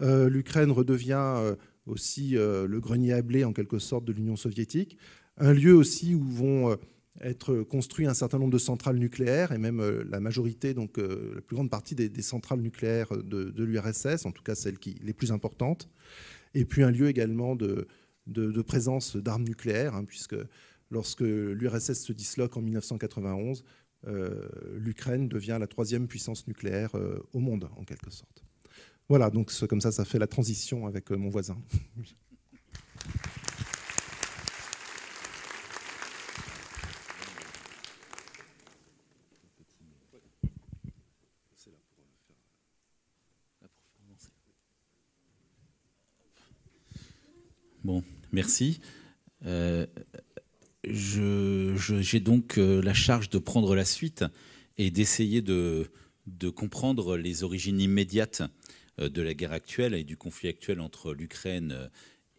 L'Ukraine redevient aussi le grenier à blé en quelque sorte de l'Union soviétique. Un lieu aussi où vont être construit un certain nombre de centrales nucléaires et même la majorité, donc la plus grande partie des, centrales nucléaires de, l'URSS, en tout cas celles qui, les plus importantes. Et puis un lieu également de, de, présence d'armes nucléaires, hein, puisque lorsque l'URSS se disloque en 1991, euh, l'Ukraine devient la troisième puissance nucléaire euh, au monde, en quelque sorte. Voilà, donc comme ça, ça fait la transition avec euh, mon voisin. Merci. Euh, j'ai donc euh, la charge de prendre la suite et d'essayer de, comprendre les origines immédiates euh, de la guerre actuelle et du conflit actuel entre l'Ukraine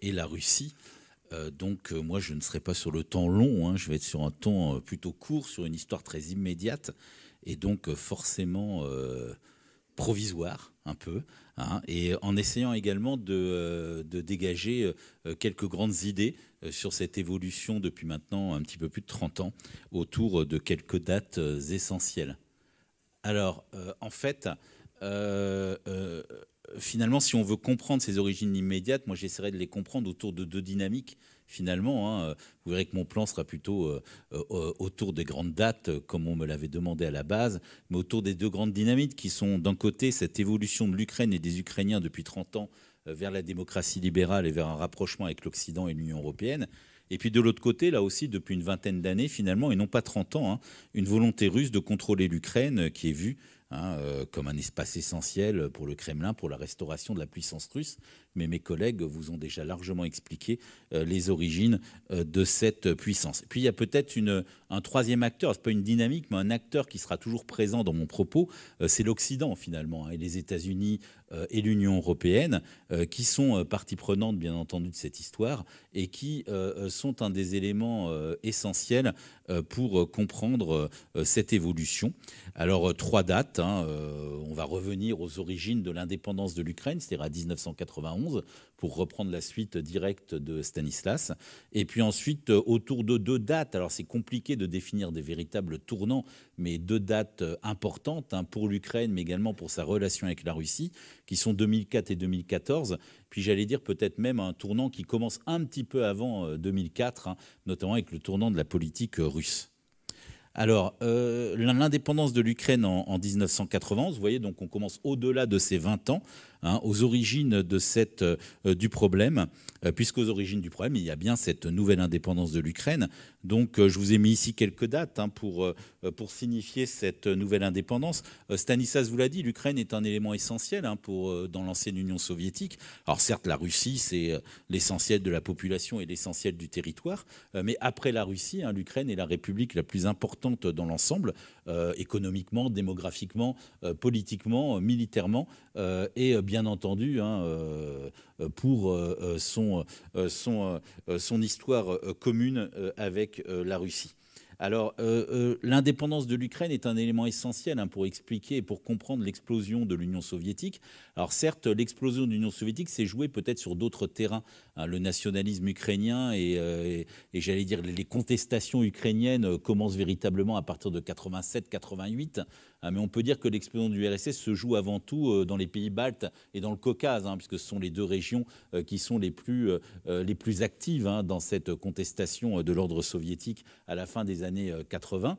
et la Russie. donc moi, je ne serai pas sur le temps long, hein. je vais être sur un temps plutôt court, sur une histoire très immédiate et donc forcément provisoire un peu, hein, et en essayant également de, euh, dégager euh, quelques grandes idées euh, sur cette évolution depuis maintenant un petit peu plus de 30 ans autour de quelques dates essentielles. Alors, en fait, finalement, si on veut comprendre ces origines immédiates, moi j'essaierai de les comprendre autour de deux dynamiques finalement. Hein, vous verrez que mon plan sera plutôt euh, euh, autour des grandes dates, comme on me l'avait demandé à la base, mais autour des deux grandes dynamiques qui sont d'un côté cette évolution de l'Ukraine et des Ukrainiens depuis 30 ans euh, vers la démocratie libérale et vers un rapprochement avec l'Occident et l'Union européenne. Et puis de l'autre côté, là aussi, depuis une vingtaine d'années, finalement, et non pas 30 ans, hein, une volonté russe de contrôler l'Ukraine qui est vue hein, comme un espace essentiel pour le Kremlin, pour la restauration de la puissance russe mais mes collègues vous ont déjà largement expliqué euh, les origines euh, de cette puissance. Puis il y a peut-être un troisième acteur, ce n'est pas une dynamique, mais un acteur qui sera toujours présent dans mon propos, euh, c'est l'Occident finalement, hein, et les États-Unis et l'Union européenne, qui sont partie prenante bien entendu de cette histoire et qui sont un des éléments essentiels pour comprendre cette évolution. Alors trois dates, hein, on va revenir aux origines de l'indépendance de l'Ukraine, c'est-à-dire à 1991 pour reprendre la suite directe de Stanislas. Et puis ensuite, euh, autour de deux dates, alors c'est compliqué de définir des véritables tournants, mais deux dates euh, importantes hein, pour l'Ukraine, mais également pour sa relation avec la Russie, qui sont 2004 et 2014. Puis j'allais dire peut-être même un tournant qui commence un petit peu avant 2004, euh, hein, notamment avec le tournant de la politique russe. Alors, l'indépendance de l'Ukraine en, en, 1991, vous voyez, donc on commence au-delà de ces 20 ans, Hein, aux origines euh, du problème, euh, puisqu'aux origines du problème, il y a bien cette nouvelle indépendance de l'Ukraine. Donc, euh, je vous ai mis ici quelques dates hein, pour, pour signifier cette nouvelle indépendance. Stanislas vous l'a dit, l'Ukraine est un élément essentiel hein, pour, dans l'ancienne Union soviétique. Alors, certes, la Russie, c'est l'essentiel de la population et l'essentiel du territoire, mais après la Russie, l'Ukraine est la république la plus importante dans l'ensemble, économiquement, démographiquement, politiquement, militairement, et bien entendu, hein, euh, pour euh, son, son, son histoire commune avec la Russie. Alors, l'indépendance de l'Ukraine est un élément essentiel hein, pour expliquer et pour comprendre l'explosion de l'Union soviétique. Alors, certes, l'explosion de l'Union soviétique s'est jouée peut-être sur d'autres terrains. Hein, le nationalisme ukrainien et, et j'allais dire les contestations ukrainiennes commencent véritablement à partir de 87-88. Ah, mais on peut dire que l'explosion du RSS se joue avant tout euh, dans les pays baltes et dans le Caucase, hein, puisque ce sont les deux régions euh, qui sont les plus, euh, les plus actives hein, dans cette contestation de l'ordre soviétique à la fin des années 80.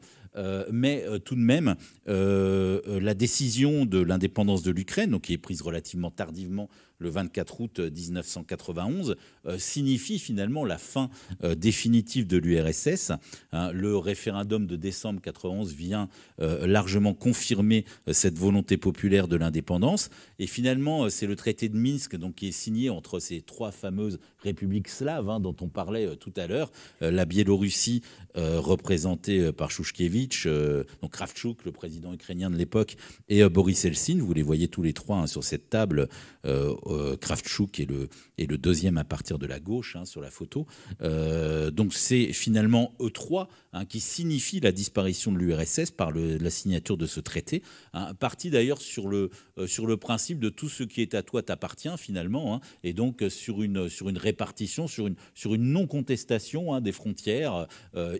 mais tout de même, la décision de l'indépendance de l'Ukraine, qui est prise relativement tardivement le 24 août 1991, euh, signifie finalement la fin euh, définitive de l'URSS. Hein, le référendum de décembre 91 vient euh, largement confirmer cette volonté populaire de l'indépendance. Et finalement, c'est le traité de Minsk donc, qui est signé entre ces trois fameuses républiques slaves hein, dont on parlait tout à l'heure. la Biélorussie, représentée par Chouchkevitch, donc Kravchuk, le président ukrainien de l'époque, et Boris Eltsine. Vous les voyez tous les trois hein, sur cette table Kravchuk est le, deuxième à partir de la gauche hein, sur la photo. donc c'est finalement E3 hein, qui signifie la disparition de l'URSS par la signature de ce traité. Hein, parti d'ailleurs sur le, sur le principe de tout ce qui est à toi t'appartient finalement, et donc sur une, répartition, sur une, sur une non-contestation des frontières,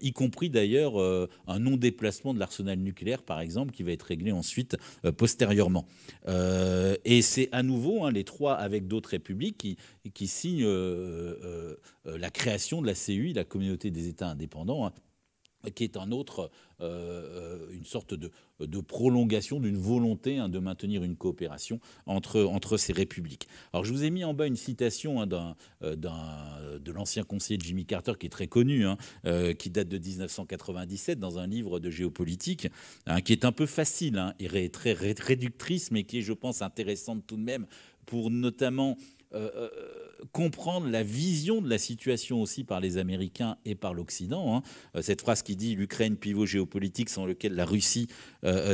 y compris d'ailleurs un non-déplacement de l'arsenal nucléaire, par exemple, qui va être réglé ensuite postérieurement. et c'est à nouveau les trois avec d'autres républiques qui, qui signent euh, euh, la création de la CUI, la communauté des États indépendants, hein, qui est un autre, euh, une sorte de, prolongation d'une volonté hein, de maintenir une coopération entre, entre ces républiques. Alors je vous ai mis en bas une citation hein, de l'ancien conseiller Jimmy Carter qui est très connu, qui date de 1997 dans un livre de géopolitique, qui est un peu facile et très réductrice, mais qui est, je pense, intéressante tout de même pour notamment euh, euh, comprendre la vision de la situation aussi par les Américains et par l'Occident. Hein. Euh, cette phrase qui dit l'Ukraine pivot géopolitique sans lequel la Russie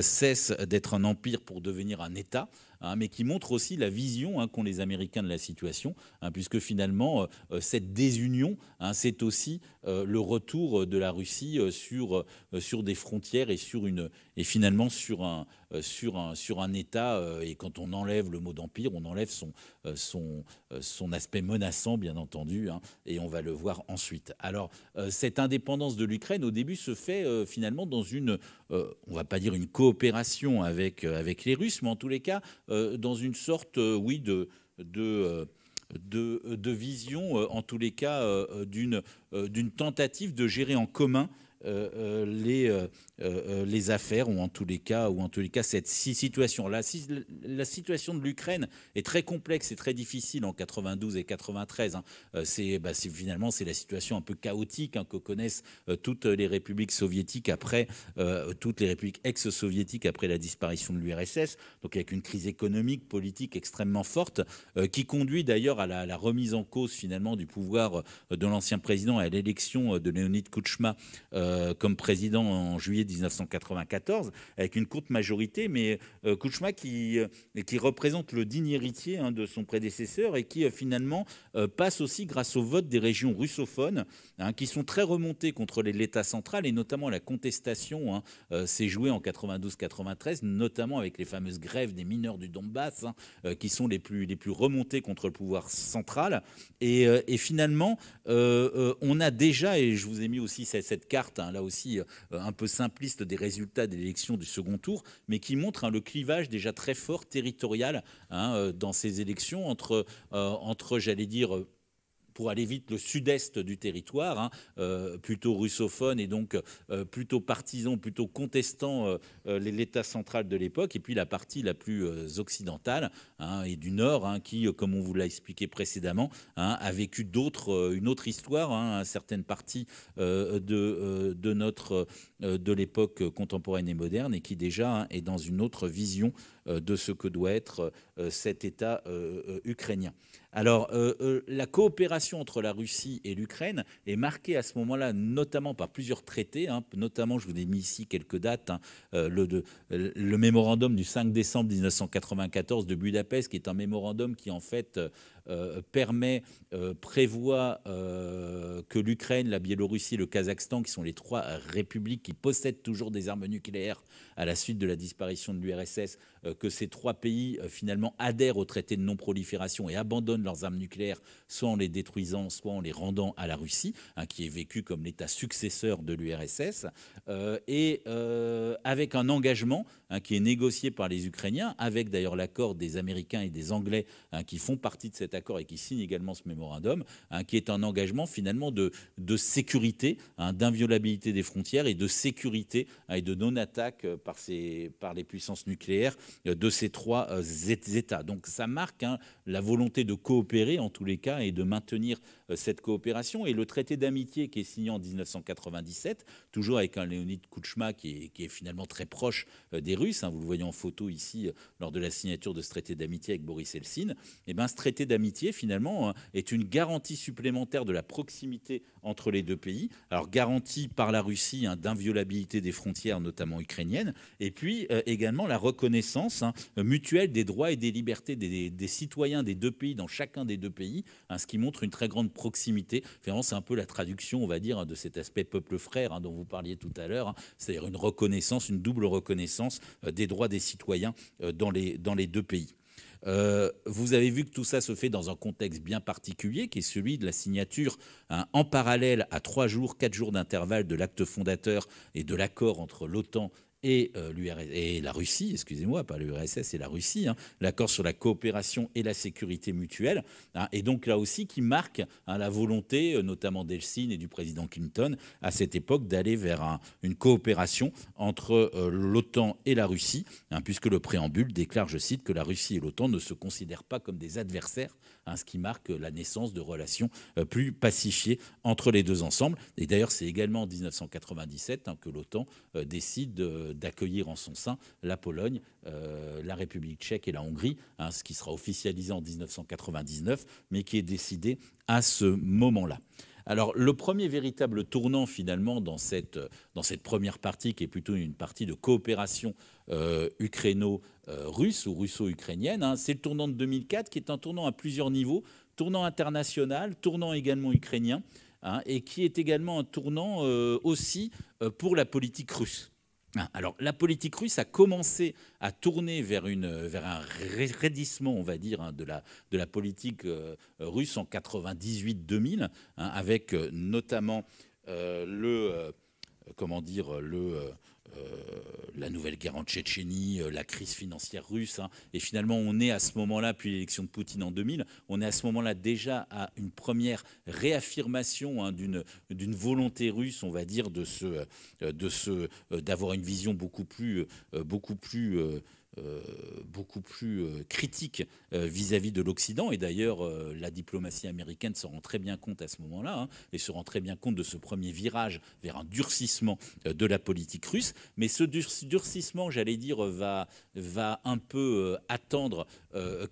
cesse d'être un empire pour devenir un État. Hein, mais qui montre aussi la vision hein, qu'ont les Américains de la situation, puisque finalement, cette désunion, c'est aussi le retour de la Russie sur, sur des frontières et, sur une, et finalement sur un, sur, un, sur un État. et quand on enlève le mot d'empire, on enlève son, son, son aspect menaçant, bien entendu, et on va le voir ensuite. Alors, cette indépendance de l'Ukraine, au début, se fait finalement dans une, on ne va pas dire une coopération avec, avec les Russes, mais en tous les cas, euh, dans une sorte, euh, oui, de, de de, de, vision, euh, en tous les cas, d'une tentative de gérer en commun les, euh, les affaires ou en tous les cas ou en tous les cas cette situation la, situation de l'Ukraine est très complexe et très difficile en 92 et 93 hein. euh, bah, c'est finalement c'est la situation un peu chaotique hein, que connaissent euh, toutes les républiques soviétiques après toutes les républiques ex-soviétiques après la disparition de l'URSS donc avec une crise économique politique extrêmement forte qui conduit d'ailleurs à la, remise en cause finalement du pouvoir de l'ancien président à l'élection de Leonid Kouchma comme président en juillet 1994 avec une courte majorité, mais euh, Kouchma qui, euh, qui représente le digne héritier hein, de son prédécesseur et qui euh, finalement passe aussi grâce au vote des régions russophones hein, qui sont très remontées contre l'État central et notamment la contestation hein, s'est jouée en 92-93, notamment avec les fameuses grèves des mineurs du Donbass qui sont les plus, remontées contre le pouvoir central. Et, finalement, on a déjà, et je vous ai mis aussi cette carte, là aussi un peu simple, liste des résultats des élections du second tour, mais qui montre hein, le clivage déjà très fort territorial hein, euh, dans ces élections entre, euh, entre j'allais dire, pour aller vite, le sud-est du territoire, hein, euh, plutôt russophone et donc euh, plutôt partisan, plutôt contestant euh, l'État central de l'époque, et puis la partie la plus occidentale hein, et du nord, hein, qui, comme on vous l'a expliqué précédemment, a vécu une autre histoire, certaines parties de notre de l'époque contemporaine et moderne, et qui déjà est dans une autre vision de ce que doit être cet État ukrainien. Alors, euh, euh, la coopération entre la Russie et l'Ukraine est marquée à ce moment-là, notamment par plusieurs traités. Hein. notamment, je vous ai mis ici quelques dates. Hein. Euh, le, le, mémorandum du 5 décembre 1994 de Budapest, qui est un mémorandum qui, en fait, euh, permet, euh, prévoit euh, que l'Ukraine, la Biélorussie, le Kazakhstan, qui sont les trois républiques qui possèdent toujours des armes nucléaires à la suite de la disparition de l'URSS, que ces trois pays finalement adhèrent au traité de non-prolifération et abandonnent leurs armes nucléaires, soit en les détruisant, soit en les rendant à la Russie, hein, qui est vécu comme l'État successeur de l'URSS, et avec un engagement hein, qui est négocié par les Ukrainiens, avec d'ailleurs l'accord des Américains et des Anglais hein, qui font partie de cet accord et qui signe également ce mémorandum, hein, qui est un engagement finalement de, de sécurité, hein, d'inviolabilité des frontières et de sécurité hein, et de non-attaque euh, par, par les puissances nucléaires euh, de ces trois euh, États. Donc ça marque la volonté de coopérer en tous les cas et de maintenir cette coopération. Et le traité d'amitié qui est signé en 1997, toujours avec un Léonid Kouchma qui est, finalement très proche des Russes, vous le voyez en photo ici lors de la signature de ce traité d'amitié avec Boris Eltsine, et eh ben, ce traité d'amitié finalement est une garantie supplémentaire de la proximité entre les deux pays. Alors garantie par la Russie hein, d'inviolabilité des frontières, notamment ukrainiennes, et puis également la reconnaissance hein, mutuelle des droits et des libertés des, citoyens des deux pays dans chacun des deux pays, hein, ce qui montre une très grande proximité. Finalement, c'est un peu la traduction, on va dire, de cet aspect peuple frère dont vous parliez tout à l'heure, c'est-à-dire une reconnaissance, une double reconnaissance euh, des droits des citoyens euh, dans les deux pays. Euh, vous avez vu que tout ça se fait dans un contexte bien particulier, qui est celui de la signature en parallèle à trois jours, quatre jours d'intervalle de l'acte fondateur et de l'accord entre l'OTAN et, euh, et la Russie, excusez-moi, pas l'URSS et la Russie, hein, l'accord sur la coopération et la sécurité mutuelle, hein, et donc là aussi qui marque hein, la volonté, euh, notamment d'Eltsine et du président Clinton, à cette époque d'aller vers une coopération entre euh, l'OTAN et la Russie, puisque le préambule déclare, je cite, que la Russie et l'OTAN ne se considèrent pas comme des adversaires, ce qui marque la naissance de relations plus pacifiées entre les deux ensembles. Et d'ailleurs, c'est également en 1997 que l'OTAN décide de d'accueillir en son sein la Pologne, euh, la République tchèque et la Hongrie, hein, ce qui sera officialisé en 1999, mais qui est décidé à ce moment-là. Alors le premier véritable tournant finalement dans cette, première partie, qui est plutôt une partie de coopération euh, ukraino-russe ou russo-ukrainienne, hein, c'est le tournant de 2004, qui est un tournant à plusieurs niveaux, tournant international, tournant également ukrainien, hein, et qui est également un tournant euh, aussi euh, pour la politique russe. Ah, alors, la politique russe a commencé à tourner vers, un raidissement, on va dire, hein, de, la, politique euh, russe en 98-2000, hein, avec euh, notamment euh, le, comment dire, le, la nouvelle guerre en Tchétchénie, euh, la crise financière russe. Hein. et finalement, on est à ce moment-là, puis l'élection de Poutine en 2000, on est à ce moment-là déjà à une première réaffirmation hein, d'une, volonté russe, on va dire, euh, d'avoir une vision beaucoup plus euh, beaucoup plus euh, critique euh, vis-à-vis de l'Occident. Et d'ailleurs, la diplomatie américaine se rend très bien compte à ce moment-là, hein, et se rend très bien compte de ce premier virage vers un durcissement de la politique russe. Mais ce durcissement, j'allais dire, va, va un peu attendre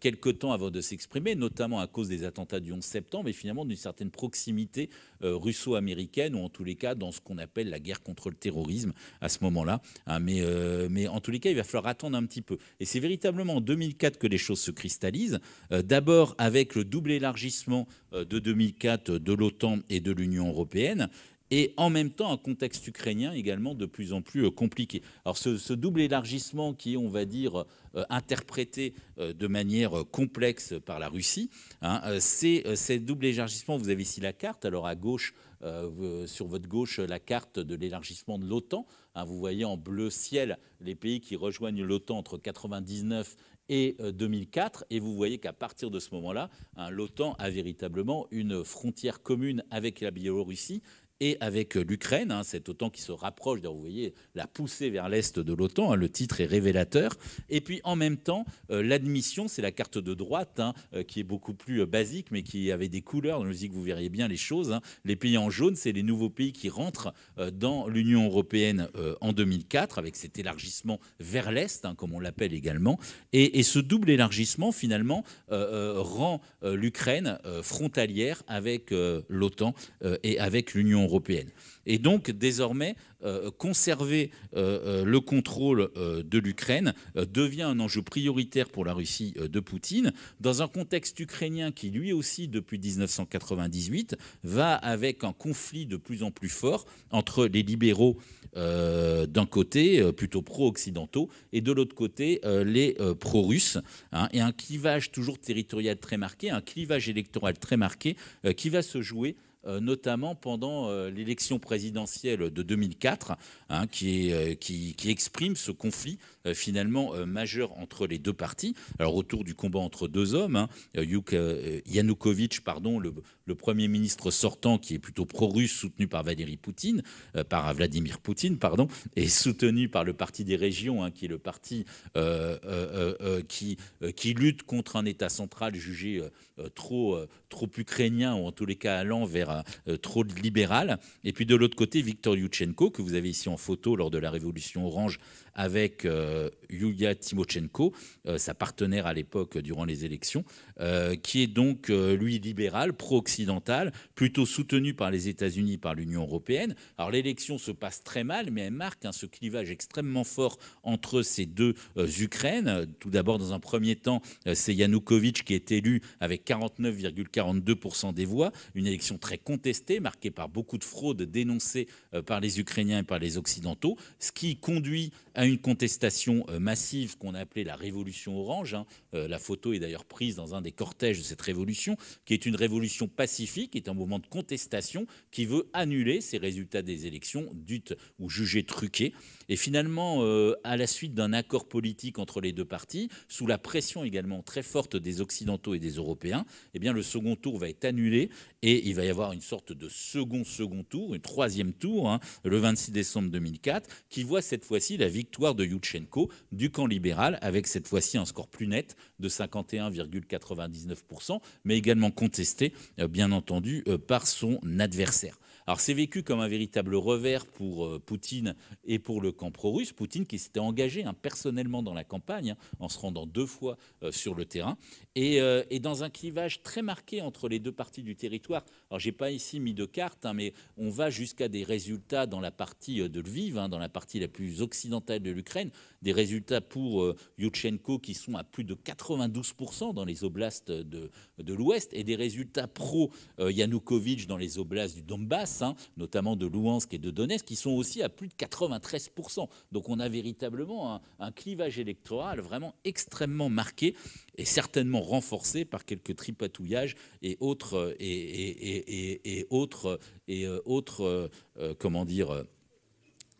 quelques temps avant de s'exprimer, notamment à cause des attentats du 11 septembre, et finalement d'une certaine proximité russo-américaine, ou en tous les cas dans ce qu'on appelle la guerre contre le terrorisme à ce moment-là. Hein. mais, mais en tous les cas, il va falloir attendre un petit peu. Et c'est véritablement en 2004 que les choses se cristallisent. Euh, d'abord avec le double élargissement euh, de 2004 de l'OTAN et de l'Union européenne et en même temps un contexte ukrainien également de plus en plus euh, compliqué. Alors ce, double élargissement qui est, on va dire, interprété de manière complexe par la Russie, hein, c'est ce double élargissement, vous avez ici la carte, alors à gauche, sur votre gauche, la carte de l'élargissement de l'OTAN, Hein, vous voyez en bleu ciel les pays qui rejoignent l'OTAN entre 1999 et 2004, euh, et vous voyez qu'à partir de ce moment-là, hein, l'OTAN a véritablement une frontière commune avec la Biélorussie et avec l'Ukraine, hein, cet OTAN qui se rapproche, vous voyez la poussée vers l'est de l'OTAN, hein, le titre est révélateur, et puis en même temps, euh, l'admission, c'est la carte de droite, hein, euh, qui est beaucoup plus euh, basique, mais qui avait des couleurs, dans le que vous verriez bien les choses. Les pays en jaune, c'est les nouveaux pays qui rentrent dans l'Union européenne en 2004, avec cet élargissement vers l'est, comme on l'appelle également, et, et, ce double élargissement, finalement, rend l'Ukraine frontalière avec l'OTAN et avec l'Union Et donc, désormais, euh, conserver euh, euh, le contrôle de l'Ukraine devient un enjeu prioritaire pour la Russie de Poutine, dans un contexte ukrainien qui, lui aussi, depuis 1998, va avec un conflit de plus en plus fort entre les libéraux d'un côté, plutôt pro-occidentaux, et de l'autre côté, les pro-russes, hein, et un clivage toujours territorial très marqué, un clivage électoral très marqué qui va se jouer notamment pendant l'élection présidentielle de 2004, hein, qui, qui, exprime ce conflit finalement majeur entre les deux partis. Alors autour du combat entre deux hommes, hein, Yanukovych, pardon, le, Premier ministre sortant, qui est plutôt pro-russe, soutenu par Vladimir Poutine, pardon, et soutenu par le Parti des régions, hein, qui est le parti qui lutte contre un État central jugé trop, trop ukrainien, ou en tous les cas allant vers trop libéral. Et puis de l'autre côté, Viktor Yushchenko, que vous avez ici en photo lors de la Révolution orange avec euh, Yulia Timochenko, euh, sa partenaire à l'époque durant les élections, euh, qui est donc, lui, libéral, pro-occidental, plutôt soutenu par les États-Unis, par l'Union européenne. Alors l'élection se passe très mal, mais elle marque hein, ce clivage extrêmement fort entre ces deux Ukraines. Tout d'abord, dans un premier temps, c'est Yanukovych qui est élu avec 49,42% des voix, une élection très contestée, marquée par beaucoup de fraudes dénoncées par les Ukrainiens et par les Occidentaux, ce qui conduit à une contestation euh, massive qu'on a appelée la révolution orange. Hein. Euh, la photo est d'ailleurs prise dans un des cortèges de cette révolution, qui est une révolution pacifique, qui est un mouvement de contestation qui veut annuler ces résultats des élections dites ou jugées truquées. Et finalement, euh, à la suite d'un accord politique entre les deux parties, sous la pression également très forte des Occidentaux et des Européens, eh bien, le second tour va être annulé et il va y avoir une sorte de second second tour, un troisième tour, hein, le 26 décembre 2004, qui voit cette fois-ci la victoire de Yushchenko du camp libéral, avec cette fois-ci un score plus net de 51,99%, mais également contesté, euh, bien entendu, euh, par son adversaire. Alors c'est vécu comme un véritable revers pour euh, Poutine et pour le camp pro-russe. Poutine qui s'était engagé hein, personnellement dans la campagne hein, en se rendant deux fois euh, sur le terrain euh, et, dans un clivage très marqué entre les deux parties du territoire. Alors j'ai pas ici mis de carte, hein, mais on va jusqu'à des résultats dans la partie de Lviv, dans la partie la plus occidentale de l'Ukraine, des résultats pour Yushchenko qui sont à plus de 92% dans les oblasts de, de l'Ouest et des résultats pro Yanukovych dans les oblasts du Donbass Notamment de Louhansk et de Donetsk, qui sont aussi à plus de 93%. Donc on a véritablement un, clivage électoral vraiment extrêmement marqué et certainement renforcé par quelques tripatouillages et autres et, autres et autres euh, euh, comment dire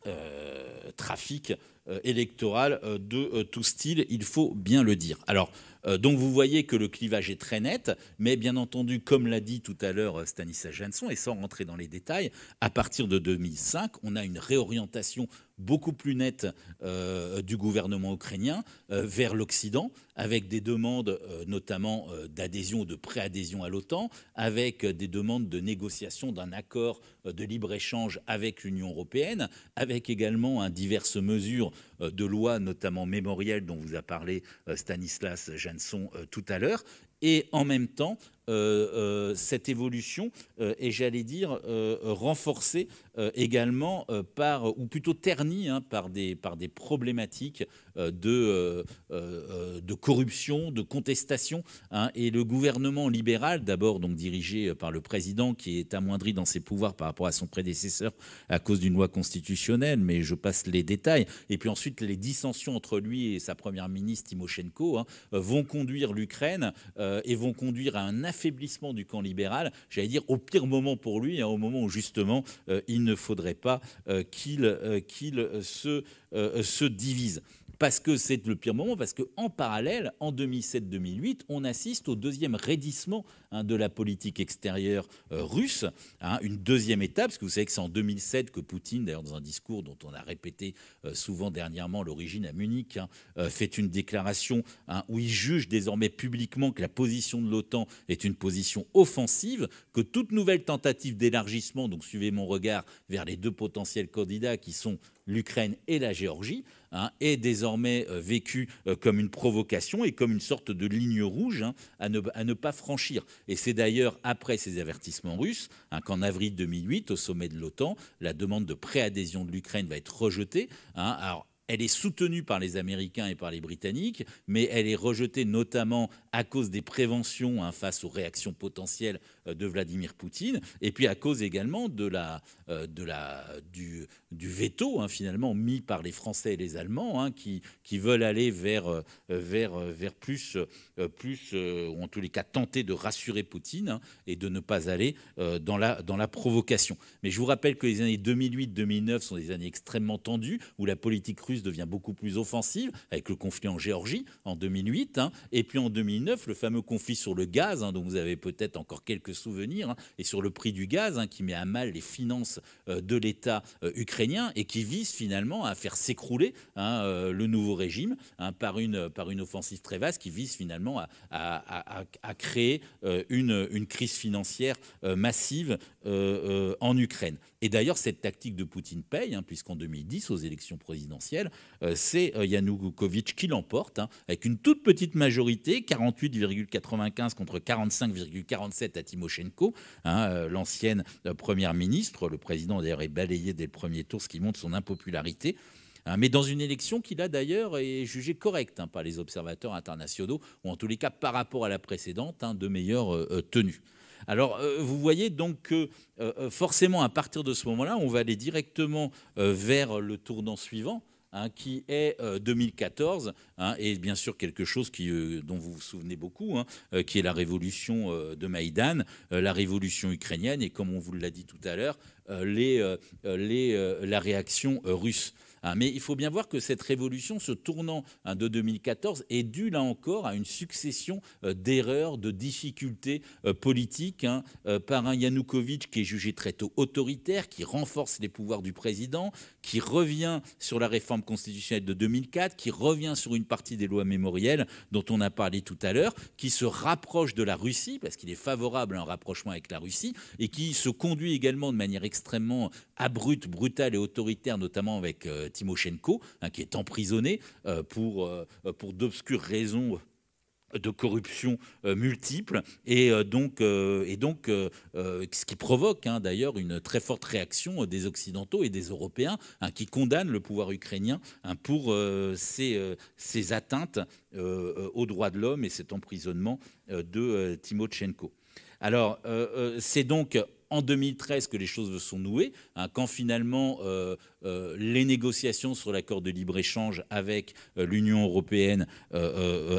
euh, trafic de tout style, il faut bien le dire. Alors, euh, donc vous voyez que le clivage est très net, mais bien entendu, comme l'a dit tout à l'heure euh, Stanislas Jansson, et sans rentrer dans les détails, à partir de 2005, on a une réorientation beaucoup plus nette euh, du gouvernement ukrainien vers l'Occident, avec des demandes notamment d'adhésion ou de préadhésion à l'OTAN, avec des demandes de négociation d'un accord de libre-échange avec l'Union européenne, avec également diverses mesures de loi, notamment mémorielles dont vous a parlé Stanislas Jansson sont euh, tout à l'heure, et en même temps, cette évolution est, j'allais dire, renforcée également par, ou plutôt ternie hein, par, des, par des problématiques de, de corruption, de contestation. Hein. et le gouvernement libéral, d'abord donc dirigé par le président, qui est amoindri dans ses pouvoirs par rapport à son prédécesseur à cause d'une loi constitutionnelle, mais je passe les détails. Et puis ensuite, les dissensions entre lui et sa première ministre, Timoshenko, hein, vont conduire l'Ukraine et vont conduire à un affaiblissement du camp libéral, j'allais dire au pire moment pour lui, hein, au moment où justement euh, il ne faudrait pas euh, qu'il euh, se, se divise. Parce que c'est le pire moment, parce qu'en parallèle, en 2007-2008, on assiste au deuxième raidissement hein, de la politique extérieure euh, russe, hein, une deuxième étape, parce que vous savez que c'est en 2007 que Poutine, d'ailleurs dans un discours dont on a répété euh, souvent dernièrement l'origine à Munich, hein, euh, fait une déclaration où il juge désormais publiquement que la position de l'OTAN est une position offensive, que toute nouvelle tentative d'élargissement, donc suivez mon regard vers les deux potentiels candidats qui sont l'Ukraine et la Géorgie, est désormais euh, vécu euh, comme une provocation et comme une sorte de ligne rouge à, ne, pas franchir. Et c'est d'ailleurs après ces avertissements russes hein, qu'en avril 2008, au sommet de l'OTAN, la demande de préadhésion de l'Ukraine va être rejetée. alors, elle est soutenue par les Américains et par les Britanniques, mais elle est rejetée notamment à cause des préventions hein, face aux réactions potentielles de Vladimir Poutine, et puis à cause également de la, la, du, veto hein, finalement mis par les Français et les Allemands, hein, qui, qui veulent aller vers, vers, vers plus, plus ou en tous les cas tenter de rassurer Poutine et de ne pas aller dans, la, dans la provocation. Mais je vous rappelle que les années 2008-2009 sont des années extrêmement tendues, où la politique russe devient beaucoup plus offensive, avec le conflit en Géorgie en 2008, hein. et puis en 2009, le fameux conflit sur le gaz, hein, dont vous avez peut-être encore quelques souvenirs, hein, et sur le prix du gaz, qui met à mal les finances euh, de l'État euh, ukrainien, et qui vise finalement à faire s'écrouler euh, le nouveau régime par, une, par une offensive très vaste, qui vise finalement à, créer une, une, crise financière massive en Ukraine. Et d'ailleurs, cette tactique de Poutine paye, puisqu'en 2010, aux élections présidentielles, c'est Yanukovych qui l'emporte, hein, avec une toute petite majorité, 48,95 contre 45,47 à Timoshenko, hein, euh, l'ancienne euh, première ministre. Le président d'ailleurs est balayé dès le premier tour, ce qui montre son impopularité. Hein, mais dans une élection qui, là d'ailleurs, est jugée correcte par les observateurs internationaux, ou en tous les cas par rapport à la précédente, de meilleure euh, tenue. Alors, vous voyez donc que forcément, à partir de ce moment-là, on va aller directement vers le tournant suivant, Hein, qui est 2014, euh, hein, et bien sûr quelque chose euh, dont vous vous souvenez beaucoup, hein, euh, qui est la révolution de Maïdan, la révolution ukrainienne, et comme on vous l'a dit tout à l'heure, la réaction russe. Hein, mais il faut bien voir que cette révolution, ce tournant hein, de 2014, est dû là encore à une succession euh, d'erreurs, de difficultés euh, politiques hein, euh, par un Yanukovych qui est jugé très tôt autoritaire, qui renforce les pouvoirs du président, qui revient sur la réforme constitutionnelle de 2004, qui revient sur une partie des lois mémorielles dont on a parlé tout à l'heure, qui se rapproche de la Russie, parce qu'il est favorable à un rapprochement avec la Russie, et qui se conduit également de manière extrêmement abrupte, brutale et autoritaire, notamment avec Timoshenko, hein, qui est emprisonné euh, pour, euh, pour d'obscures raisons de corruption euh, multiples et donc, et donc ce qui provoque hein, d'ailleurs une très forte réaction des Occidentaux et des Européens hein, qui condamnent le pouvoir ukrainien pour ces, ces, atteintes aux droits de l'homme et cet emprisonnement de Timoshenko. Alors, c'est donc en 2013 que les choses se sont nouées, hein, quand finalement euh, euh, les négociations sur l'accord de libre-échange avec euh, l'Union européenne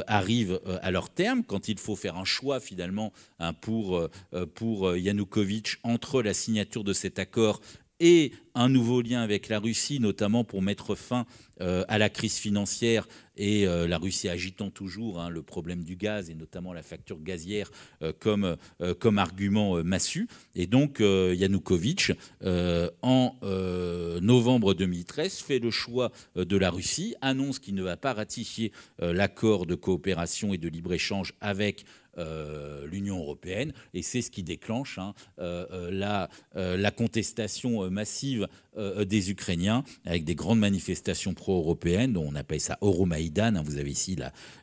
arrivent à leur terme, quand il faut faire un choix finalement hein, pour, pour Yanukovych entre la signature de cet accord et un nouveau lien avec la Russie, notamment pour mettre fin euh, à la crise financière et euh, la Russie agitant toujours hein, le problème du gaz et notamment la facture gazière euh, comme, comme argument massu. Et donc Yanukovych, en novembre 2013, fait le choix de la Russie, annonce qu'il ne va pas ratifier l'accord de coopération et de libre-échange avec l'Union européenne, et c'est ce qui déclenche hein, la, la, contestation massive euh, des Ukrainiens avec des grandes manifestations pro-européennes, dont on appelle ça Euromaïdan. Hein, vous avez ici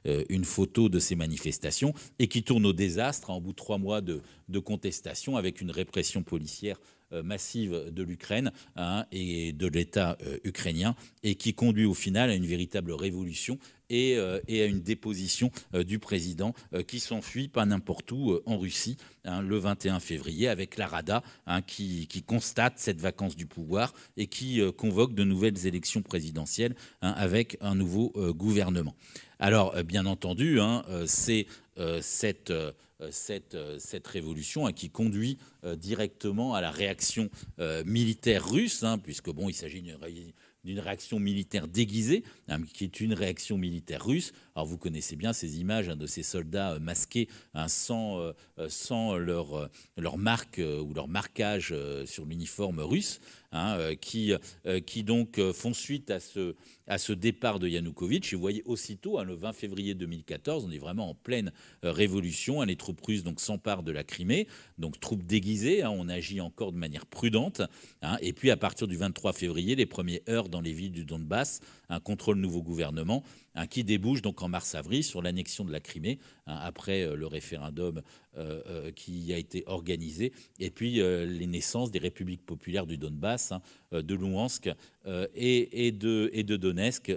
euh, une photo de ces manifestations et qui tournent au désastre en bout de trois mois de, contestation avec une répression policière euh, massive de l'Ukraine hein, et de l'État ukrainien et qui conduit au final à une véritable révolution et, et à une déposition du président qui s'enfuit pas n'importe où en Russie Hein, le 21 février avec la Rada hein, qui, constate cette vacance du pouvoir et qui euh, convoque de nouvelles élections présidentielles avec un nouveau euh, gouvernement. Alors, euh, bien entendu, c'est cette, cette, cette, révolution qui conduit directement à la réaction militaire russe, puisque bon, il s'agit d'une réaction militaire déguisée, hein, qui est une réaction militaire russe. Alors vous connaissez bien ces images hein, de ces soldats euh, masqués hein, sans, euh, euh, leur marque ou leur marquage sur l'uniforme russe. Hein, euh, qui, euh, qui donc euh, font suite à ce, à ce départ de Yanukovych. Vous voyez aussitôt, hein, le 20 février 2014, on est vraiment en pleine révolution. Hein, les troupes russes donc s'emparent de la Crimée, donc troupes déguisées. on agit encore de manière prudente. et puis à partir du 23 février, les premiers heurts dans les villes du Donbass contre le nouveau gouvernement qui débouche donc en mars-avril sur l'annexion de la Crimée après euh, le référendum euh, euh, qui a été organisé et puis les naissances des républiques populaires du Donbass hein, de Louhansk et, de, et, de, Donetsk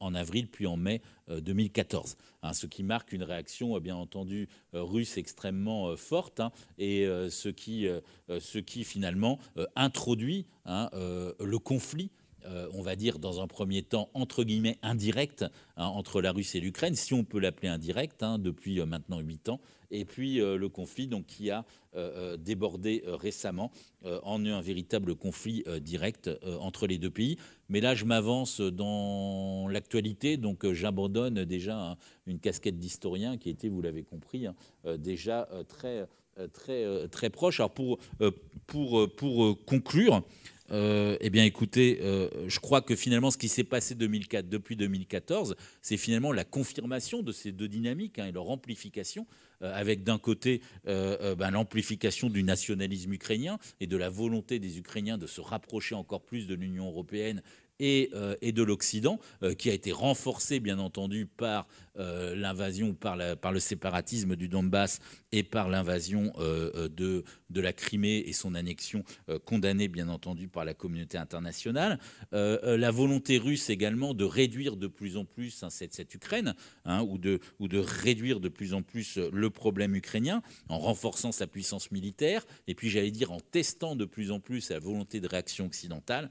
en avril puis en mai 2014. Hein, ce qui marque une réaction, bien entendu, russe extrêmement forte et ce qui finalement introduit le conflit euh, on va dire, dans un premier temps, entre guillemets, indirect hein, entre la Russie et l'Ukraine, si on peut l'appeler indirect, hein, depuis euh, maintenant huit ans, et puis euh, le conflit donc, qui a débordé récemment en un véritable conflit direct entre les deux pays. Mais là, je m'avance dans l'actualité, donc j'abandonne déjà hein, une casquette d'historien qui était, vous l'avez compris, déjà très, très, très proche. Alors pour, pour, pour conclure, euh, eh bien, écoutez, euh, je crois que finalement, ce qui s'est passé 2004, depuis 2014, c'est finalement la confirmation de ces deux dynamiques hein, et leur amplification, euh, avec d'un côté ben, l'amplification du nationalisme ukrainien et de la volonté des Ukrainiens de se rapprocher encore plus de l'Union européenne euh, et, de l'Occident, euh, qui a été renforcé, bien entendu, par euh, l'invasion, par, par le séparatisme du Donbass et par l'invasion de, la Crimée et son annexion, condamnée, bien entendu, par la communauté internationale. la volonté russe également de réduire de plus en plus hein, cette, cette, Ukraine, hein, ou, de, ou de réduire de plus en plus le problème ukrainien, en renforçant sa puissance militaire, et puis, j'allais dire, en testant de plus en plus la volonté de réaction occidentale.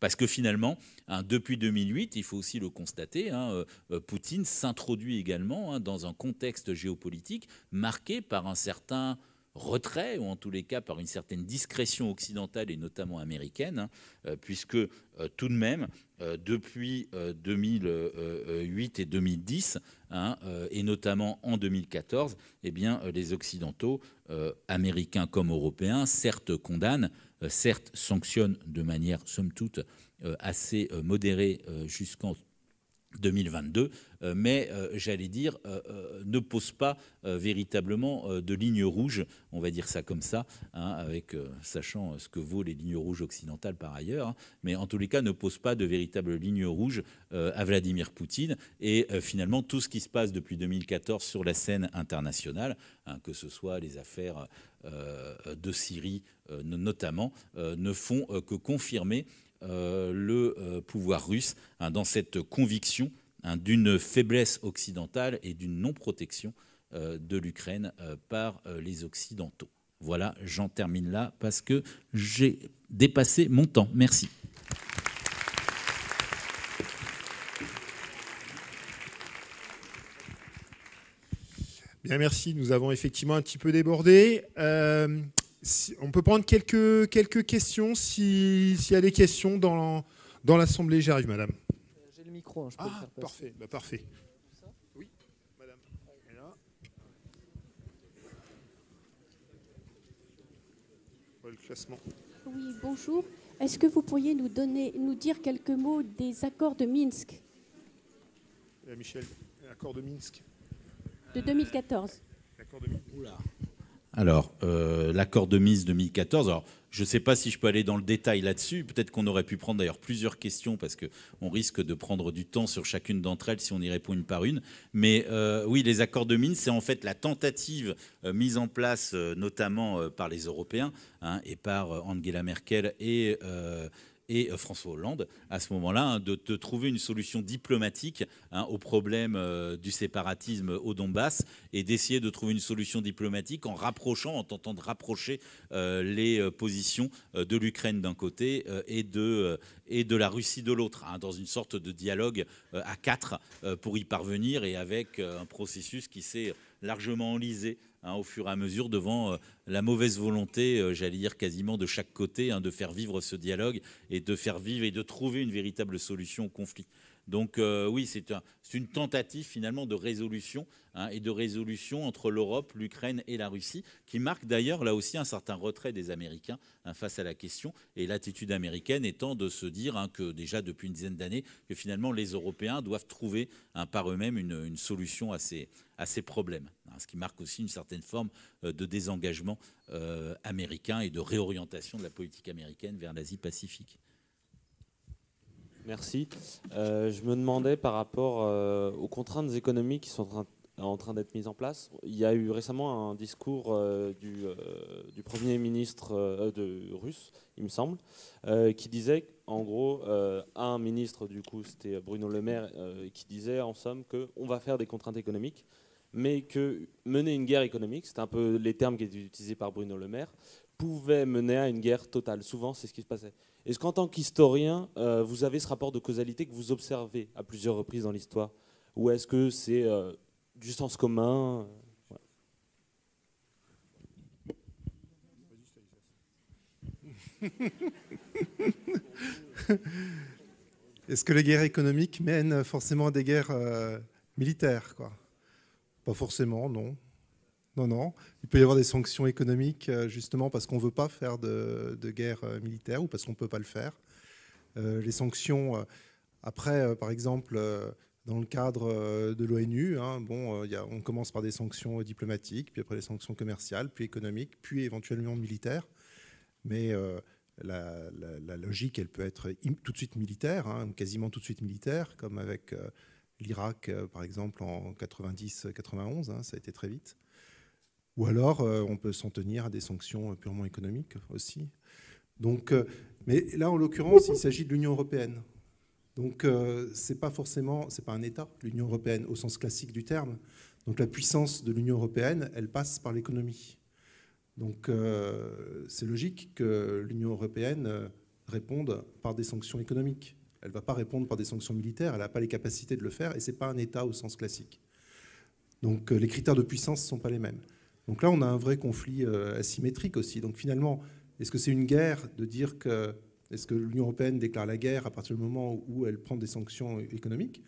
Parce que finalement, hein, depuis 2008, il faut aussi le constater, hein, euh, euh, Poutine s'introduit également hein, dans un contexte géopolitique marqué par un certain retrait, ou en tous les cas par une certaine discrétion occidentale et notamment américaine, euh, puisque tout de même, depuis 2008 et 2010, et notamment en 2014, eh bien, les Occidentaux, américains comme européens, certes condamnent certes, sanctionne de manière, somme toute, euh, assez euh, modérée jusqu'en 2022, mais j'allais dire, ne pose pas véritablement de ligne rouge, on va dire ça comme ça, hein, avec sachant ce que vaut les lignes rouges occidentales par ailleurs, hein, mais en tous les cas ne pose pas de véritable ligne rouge à Vladimir Poutine. Et finalement, tout ce qui se passe depuis 2014 sur la scène internationale, hein, que ce soit les affaires de Syrie euh, notamment, euh, ne font euh, que confirmer le pouvoir russe hein, dans cette conviction hein, d'une faiblesse occidentale et d'une non-protection de l'Ukraine par les Occidentaux. Voilà, j'en termine là parce que j'ai dépassé mon temps. Merci. Bien, merci. Nous avons effectivement un petit peu débordé on peut prendre quelques, quelques questions s'il y a des questions dans, dans l'Assemblée. J'arrive, madame. J'ai le micro, hein, je peux ah, le faire Parfait, bah, parfait. Oui, madame. là. le classement. Oui, bonjour. Est-ce que vous pourriez nous, donner, nous dire quelques mots des accords de Minsk? Euh, Michel, accord de Minsk. De 2014. Accord de Minsk. Oula. Alors, euh, l'accord de mise 2014. Alors, je ne sais pas si je peux aller dans le détail là-dessus. Peut-être qu'on aurait pu prendre d'ailleurs plusieurs questions parce qu'on risque de prendre du temps sur chacune d'entre elles si on y répond une par une. Mais euh, oui, les accords de Minsk, c'est en fait la tentative euh, mise en place notamment par les Européens hein, et par Angela Merkel et et euh, François Hollande, à ce moment-là, hein, de, trouver une solution diplomatique hein, au problème euh, du séparatisme au Donbass et d'essayer de trouver une solution diplomatique en rapprochant, en tentant de rapprocher euh, les positions de l'Ukraine d'un côté et, de, la Russie de l'autre, hein, dans une sorte de dialogue à quatre pour y parvenir et avec un processus qui s'est largement enlisé Hein, au fur et à mesure devant euh, la mauvaise volonté, euh, j'allais dire quasiment de chaque côté, hein, de faire vivre ce dialogue et de faire vivre et de trouver une véritable solution au conflit. Donc euh, oui, c'est une tentative finalement de résolution hein, et de résolution entre l'Europe, l'Ukraine et la Russie, qui marque d'ailleurs là aussi un certain retrait des Américains hein, face à la question, et l'attitude américaine étant de se dire hein, que déjà depuis une dizaine d'années, que finalement les Européens doivent trouver par eux-mêmes une, solution à ces, problèmes, ce qui marque aussi une certaine forme euh, de désengagement euh, américain et de réorientation de la politique américaine vers l'Asie-Pacifique. Merci. Euh, je me demandais par rapport euh, aux contraintes économiques qui sont en train d'être mise en place. Il y a eu récemment un discours du, du, Premier ministre de, russe, il me semble, qui disait, en gros, un ministre, du coup, c'était Bruno Le Maire, qui disait en somme qu'on va faire des contraintes économiques, mais que mener une guerre économique, c'est un peu les termes qui étaient utilisés par Bruno Le Maire, pouvait mener à une guerre totale. Souvent, c'est ce qui se passait. Est-ce qu'en tant qu'historien, euh, vous avez ce rapport de causalité que vous observez à plusieurs reprises dans l'histoire? Ou est-ce que c'est euh, du sens commun Est-ce que les guerres économiques mènent forcément à des guerres euh, militaires quoi? Pas forcément, non. Non, non. Il peut y avoir des sanctions économiques euh, justement parce qu'on ne veut pas faire de, guerre euh, militaire ou parce qu'on ne peut pas le faire. Euh, les sanctions, après, par exemple, dans le cadre de l'ONU, hein, bon, on commence par des sanctions diplomatiques, puis après des sanctions commerciales, puis économiques, puis éventuellement militaires. Mais la, logique, elle peut être tout de suite militaire, hein, quasiment tout de suite militaire, comme avec l'Irak, par exemple, en 90-91, hein, ça a été très vite. Ou alors, euh, on peut s'en tenir à des sanctions purement économiques aussi. Donc, euh, mais là, en l'occurrence, il s'agit de l'Union européenne. Donc, euh, c'est pas forcément, c'est pas un État, l'Union européenne au sens classique du terme. Donc, la puissance de l'Union européenne, elle passe par l'économie. Donc, c'est logique que l'Union européenne réponde par des sanctions économiques. Elle ne va pas répondre par des sanctions militaires. Elle n'a pas les capacités de le faire, et c'est pas un État au sens classique. Donc, les critères de puissance ne sont pas les mêmes. Donc là, on a un vrai conflit euh, asymétrique aussi. Donc finalement, est-ce que c'est une guerre de dire que est-ce que l'Union européenne déclare la guerre à partir du moment où elle prend des sanctions économiques?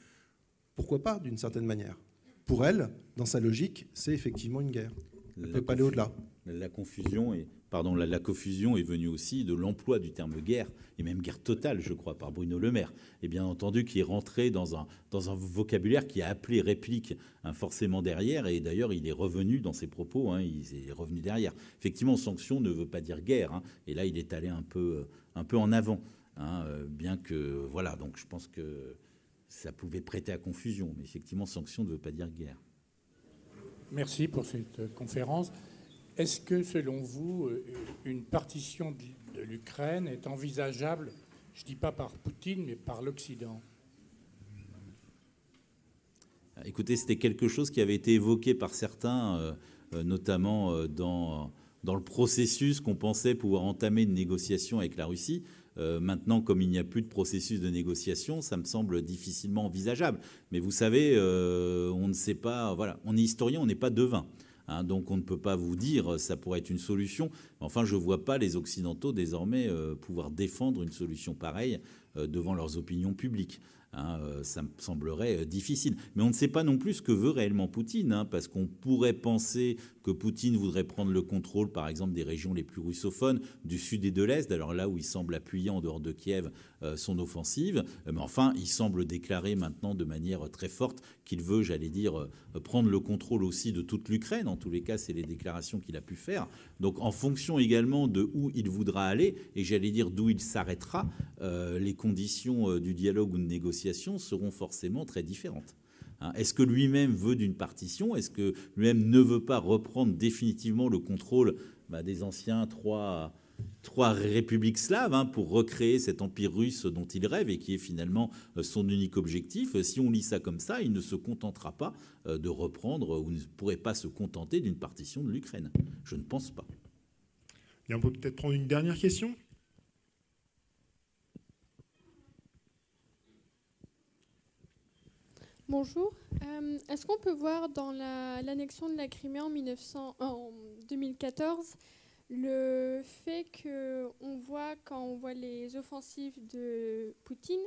Pourquoi pas, d'une certaine manière? Pour elle, dans sa logique, c'est effectivement une guerre. Elle ne peut pas aller au-delà. La confusion est pardon, la, confusion est venue aussi de l'emploi du terme guerre, et même guerre totale, je crois, par Bruno Le Maire, et bien entendu qui est rentré dans un, dans un vocabulaire qui a appelé réplique hein, forcément derrière, et d'ailleurs il est revenu dans ses propos, hein, il est revenu derrière. Effectivement, sanction ne veut pas dire guerre, hein, et là il est allé un peu, un peu en avant, euh, bien que, voilà, donc je pense que ça pouvait prêter à confusion, mais effectivement, sanction ne veut pas dire guerre. Merci pour cette conférence. Est-ce que, selon vous, euh, une partition de l'Ukraine est envisageable, je ne dis pas par Poutine, mais par l'Occident? Écoutez, c'était quelque chose qui avait été évoqué par certains, euh, euh, notamment dans, dans le processus qu'on pensait pouvoir entamer une négociation avec la Russie. maintenant, comme il n'y a plus de processus de négociation, ça me semble difficilement envisageable. Mais vous savez, on ne sait pas. Voilà, on est historien, on n'est pas devin. Hein, donc on ne peut pas vous dire ça pourrait être une solution. Enfin, je ne vois pas les Occidentaux désormais euh, pouvoir défendre une solution pareille euh, devant leurs opinions publiques. Hein, euh, ça me semblerait difficile. Mais on ne sait pas non plus ce que veut réellement Poutine, hein, parce qu'on pourrait penser que Poutine voudrait prendre le contrôle, par exemple, des régions les plus russophones, du sud et de l'est, alors là où il semble appuyer en dehors de Kiev euh, son offensive. Euh, mais enfin, il semble déclarer maintenant de manière très forte qu'il veut, j'allais dire, euh, prendre le contrôle aussi de toute l'Ukraine. En tous les cas, c'est les déclarations qu'il a pu faire. Donc, en fonction également de où il voudra aller, et j'allais dire d'où il s'arrêtera, les conditions du dialogue ou de négociation seront forcément très différentes. Hein, est-ce que lui-même veut d'une partition? Est-ce que lui-même ne veut pas reprendre définitivement le contrôle bah, des anciens trois, trois républiques slaves hein, pour recréer cet empire russe dont il rêve et qui est finalement euh, son unique objectif? Si on lit ça comme ça, il ne se contentera pas euh, de reprendre ou ne pourrait pas se contenter d'une partition de l'Ukraine. Je ne pense pas. On peut peut-être prendre une dernière question Bonjour. Euh, est-ce qu'on peut voir dans l'annexion de la Crimée en, 2014 le fait qu'on voit, quand on voit les offensives de Poutine,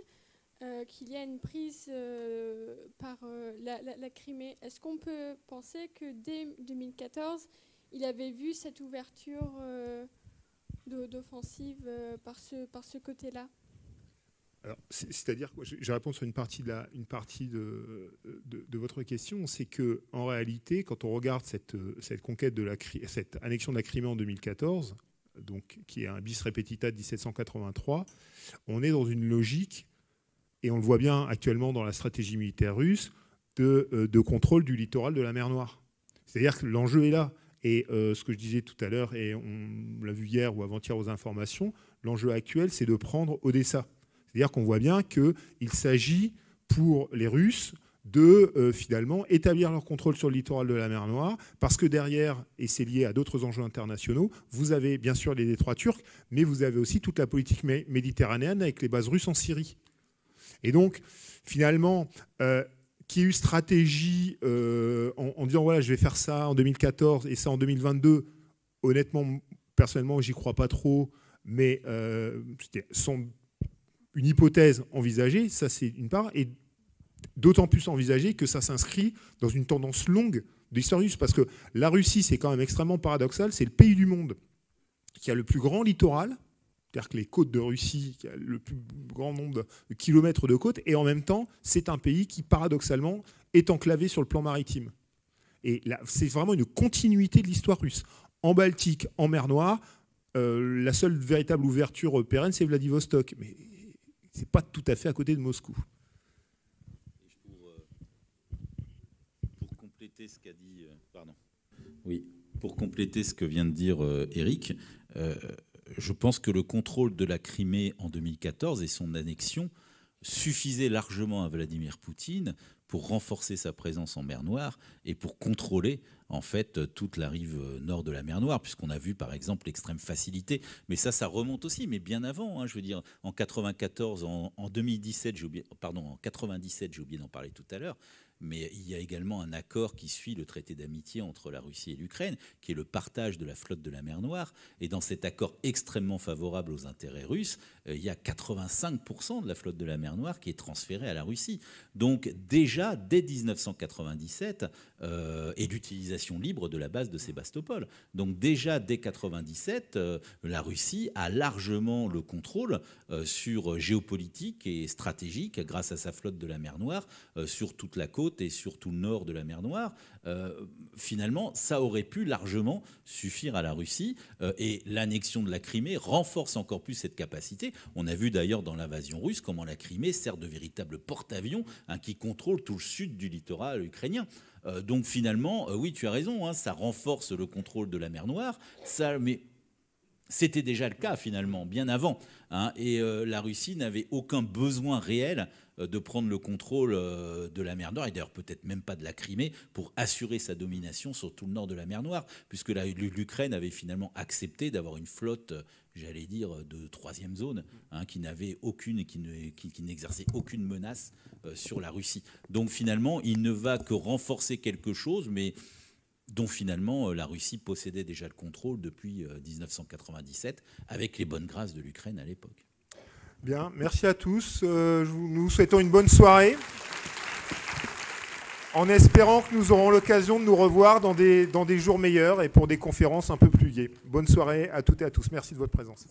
euh, qu'il y a une prise euh, par la, Crimée? Est-ce qu'on peut penser que dès 2014, il avait vu cette ouverture d'offensive par ce, par ce côté-là? C'est-à-dire, je, réponds sur une partie de, votre question, c'est que en réalité, quand on regarde cette, conquête de la, cette annexion de la Crimée en 2014, donc qui est un bis repetita de 1783, on est dans une logique, et on le voit bien actuellement dans la stratégie militaire russe, de, de contrôle du littoral de la mer Noire. C'est-à-dire que l'enjeu est là. Et ce que je disais tout à l'heure, et on l'a vu hier ou avant-hier aux informations, l'enjeu actuel, c'est de prendre Odessa. C'est-à-dire qu'on voit bien qu'il s'agit pour les Russes de euh, finalement établir leur contrôle sur le littoral de la mer Noire, parce que derrière, et c'est lié à d'autres enjeux internationaux, vous avez bien sûr les détroits turcs, mais vous avez aussi toute la politique méditerranéenne avec les bases russes en Syrie. Et donc, finalement, euh, qui y ait eu stratégie euh, en, disant voilà, je vais faire ça en 2014 et ça en 2022, honnêtement, personnellement, j'y crois pas trop, mais c'était une hypothèse envisagée, ça c'est une part. Et d'autant plus envisager que ça s'inscrit dans une tendance longue de l'histoire russe, parce que la Russie, c'est quand même extrêmement paradoxal, c'est le pays du monde qui a le plus grand littoral, c'est-à-dire que les côtes de Russie, qui a le plus grand nombre de kilomètres de côtes, et en même temps, c'est un pays qui, paradoxalement, est enclavé sur le plan maritime. Et là, c'est vraiment une continuité de l'histoire russe. En Baltique, en mer Noire, euh, la seule véritable ouverture pérenne, c'est Vladivostok. Mais c'est pas tout à fait à côté de Moscou. ce qu'a dit. Euh, pardon. Oui, pour compléter ce que vient de dire Eric, euh, euh, je pense que le contrôle de la Crimée en 2014 et son annexion suffisait largement à Vladimir Poutine pour renforcer sa présence en mer Noire et pour contrôler en fait toute la rive nord de la mer Noire, puisqu'on a vu par exemple l'extrême facilité. Mais ça, ça remonte aussi, mais bien avant. Hein, je veux dire, en 94, en, en 2017, j'ai oublié, pardon, en 97, j'ai oublié d'en parler tout à l'heure mais il y a également un accord qui suit le traité d'amitié entre la Russie et l'Ukraine, qui est le partage de la flotte de la mer Noire. Et dans cet accord extrêmement favorable aux intérêts russes, euh, il y a 85% de la flotte de la mer Noire qui est transférée à la Russie. Donc déjà, dès 1997, euh, et l'utilisation libre de la base de Sébastopol. Donc déjà, dès 1997, euh, la Russie a largement le contrôle sur géopolitique et stratégique, grâce à sa flotte de la mer Noire, sur toute la côte et surtout le nord de la mer Noire, euh, finalement, ça aurait pu largement suffire à la Russie. Euh, et l'annexion de la Crimée renforce encore plus cette capacité. On a vu d'ailleurs dans l'invasion russe comment la Crimée sert de véritable porte-avions hein, qui contrôle tout le sud du littoral ukrainien. Euh, donc finalement, oui, tu as raison, hein, ça renforce le contrôle de la mer Noire. Ça, mais c'était déjà le cas finalement, bien avant. Hein, et la Russie n'avait aucun besoin réel euh, de prendre le contrôle euh, de la mer Noire, et d'ailleurs peut-être même pas de la Crimée, pour assurer sa domination sur tout le nord de la mer Noire, puisque l'Ukraine avait finalement accepté d'avoir une flotte, euh, j'allais dire, de troisième zone, hein, qui n'avait aucune qui, n'exerçait aucune menace sur la Russie. Donc finalement, il ne va que renforcer quelque chose, mais dont finalement la Russie possédait déjà le contrôle depuis 1997, avec les bonnes grâces de l'Ukraine à l'époque. Bien, merci à tous. Euh, nous vous souhaitons une bonne soirée. En espérant que nous aurons l'occasion de nous revoir dans des, jours meilleurs et pour des conférences un peu plus gaies. Bonne soirée à toutes et à tous. Merci de votre présence.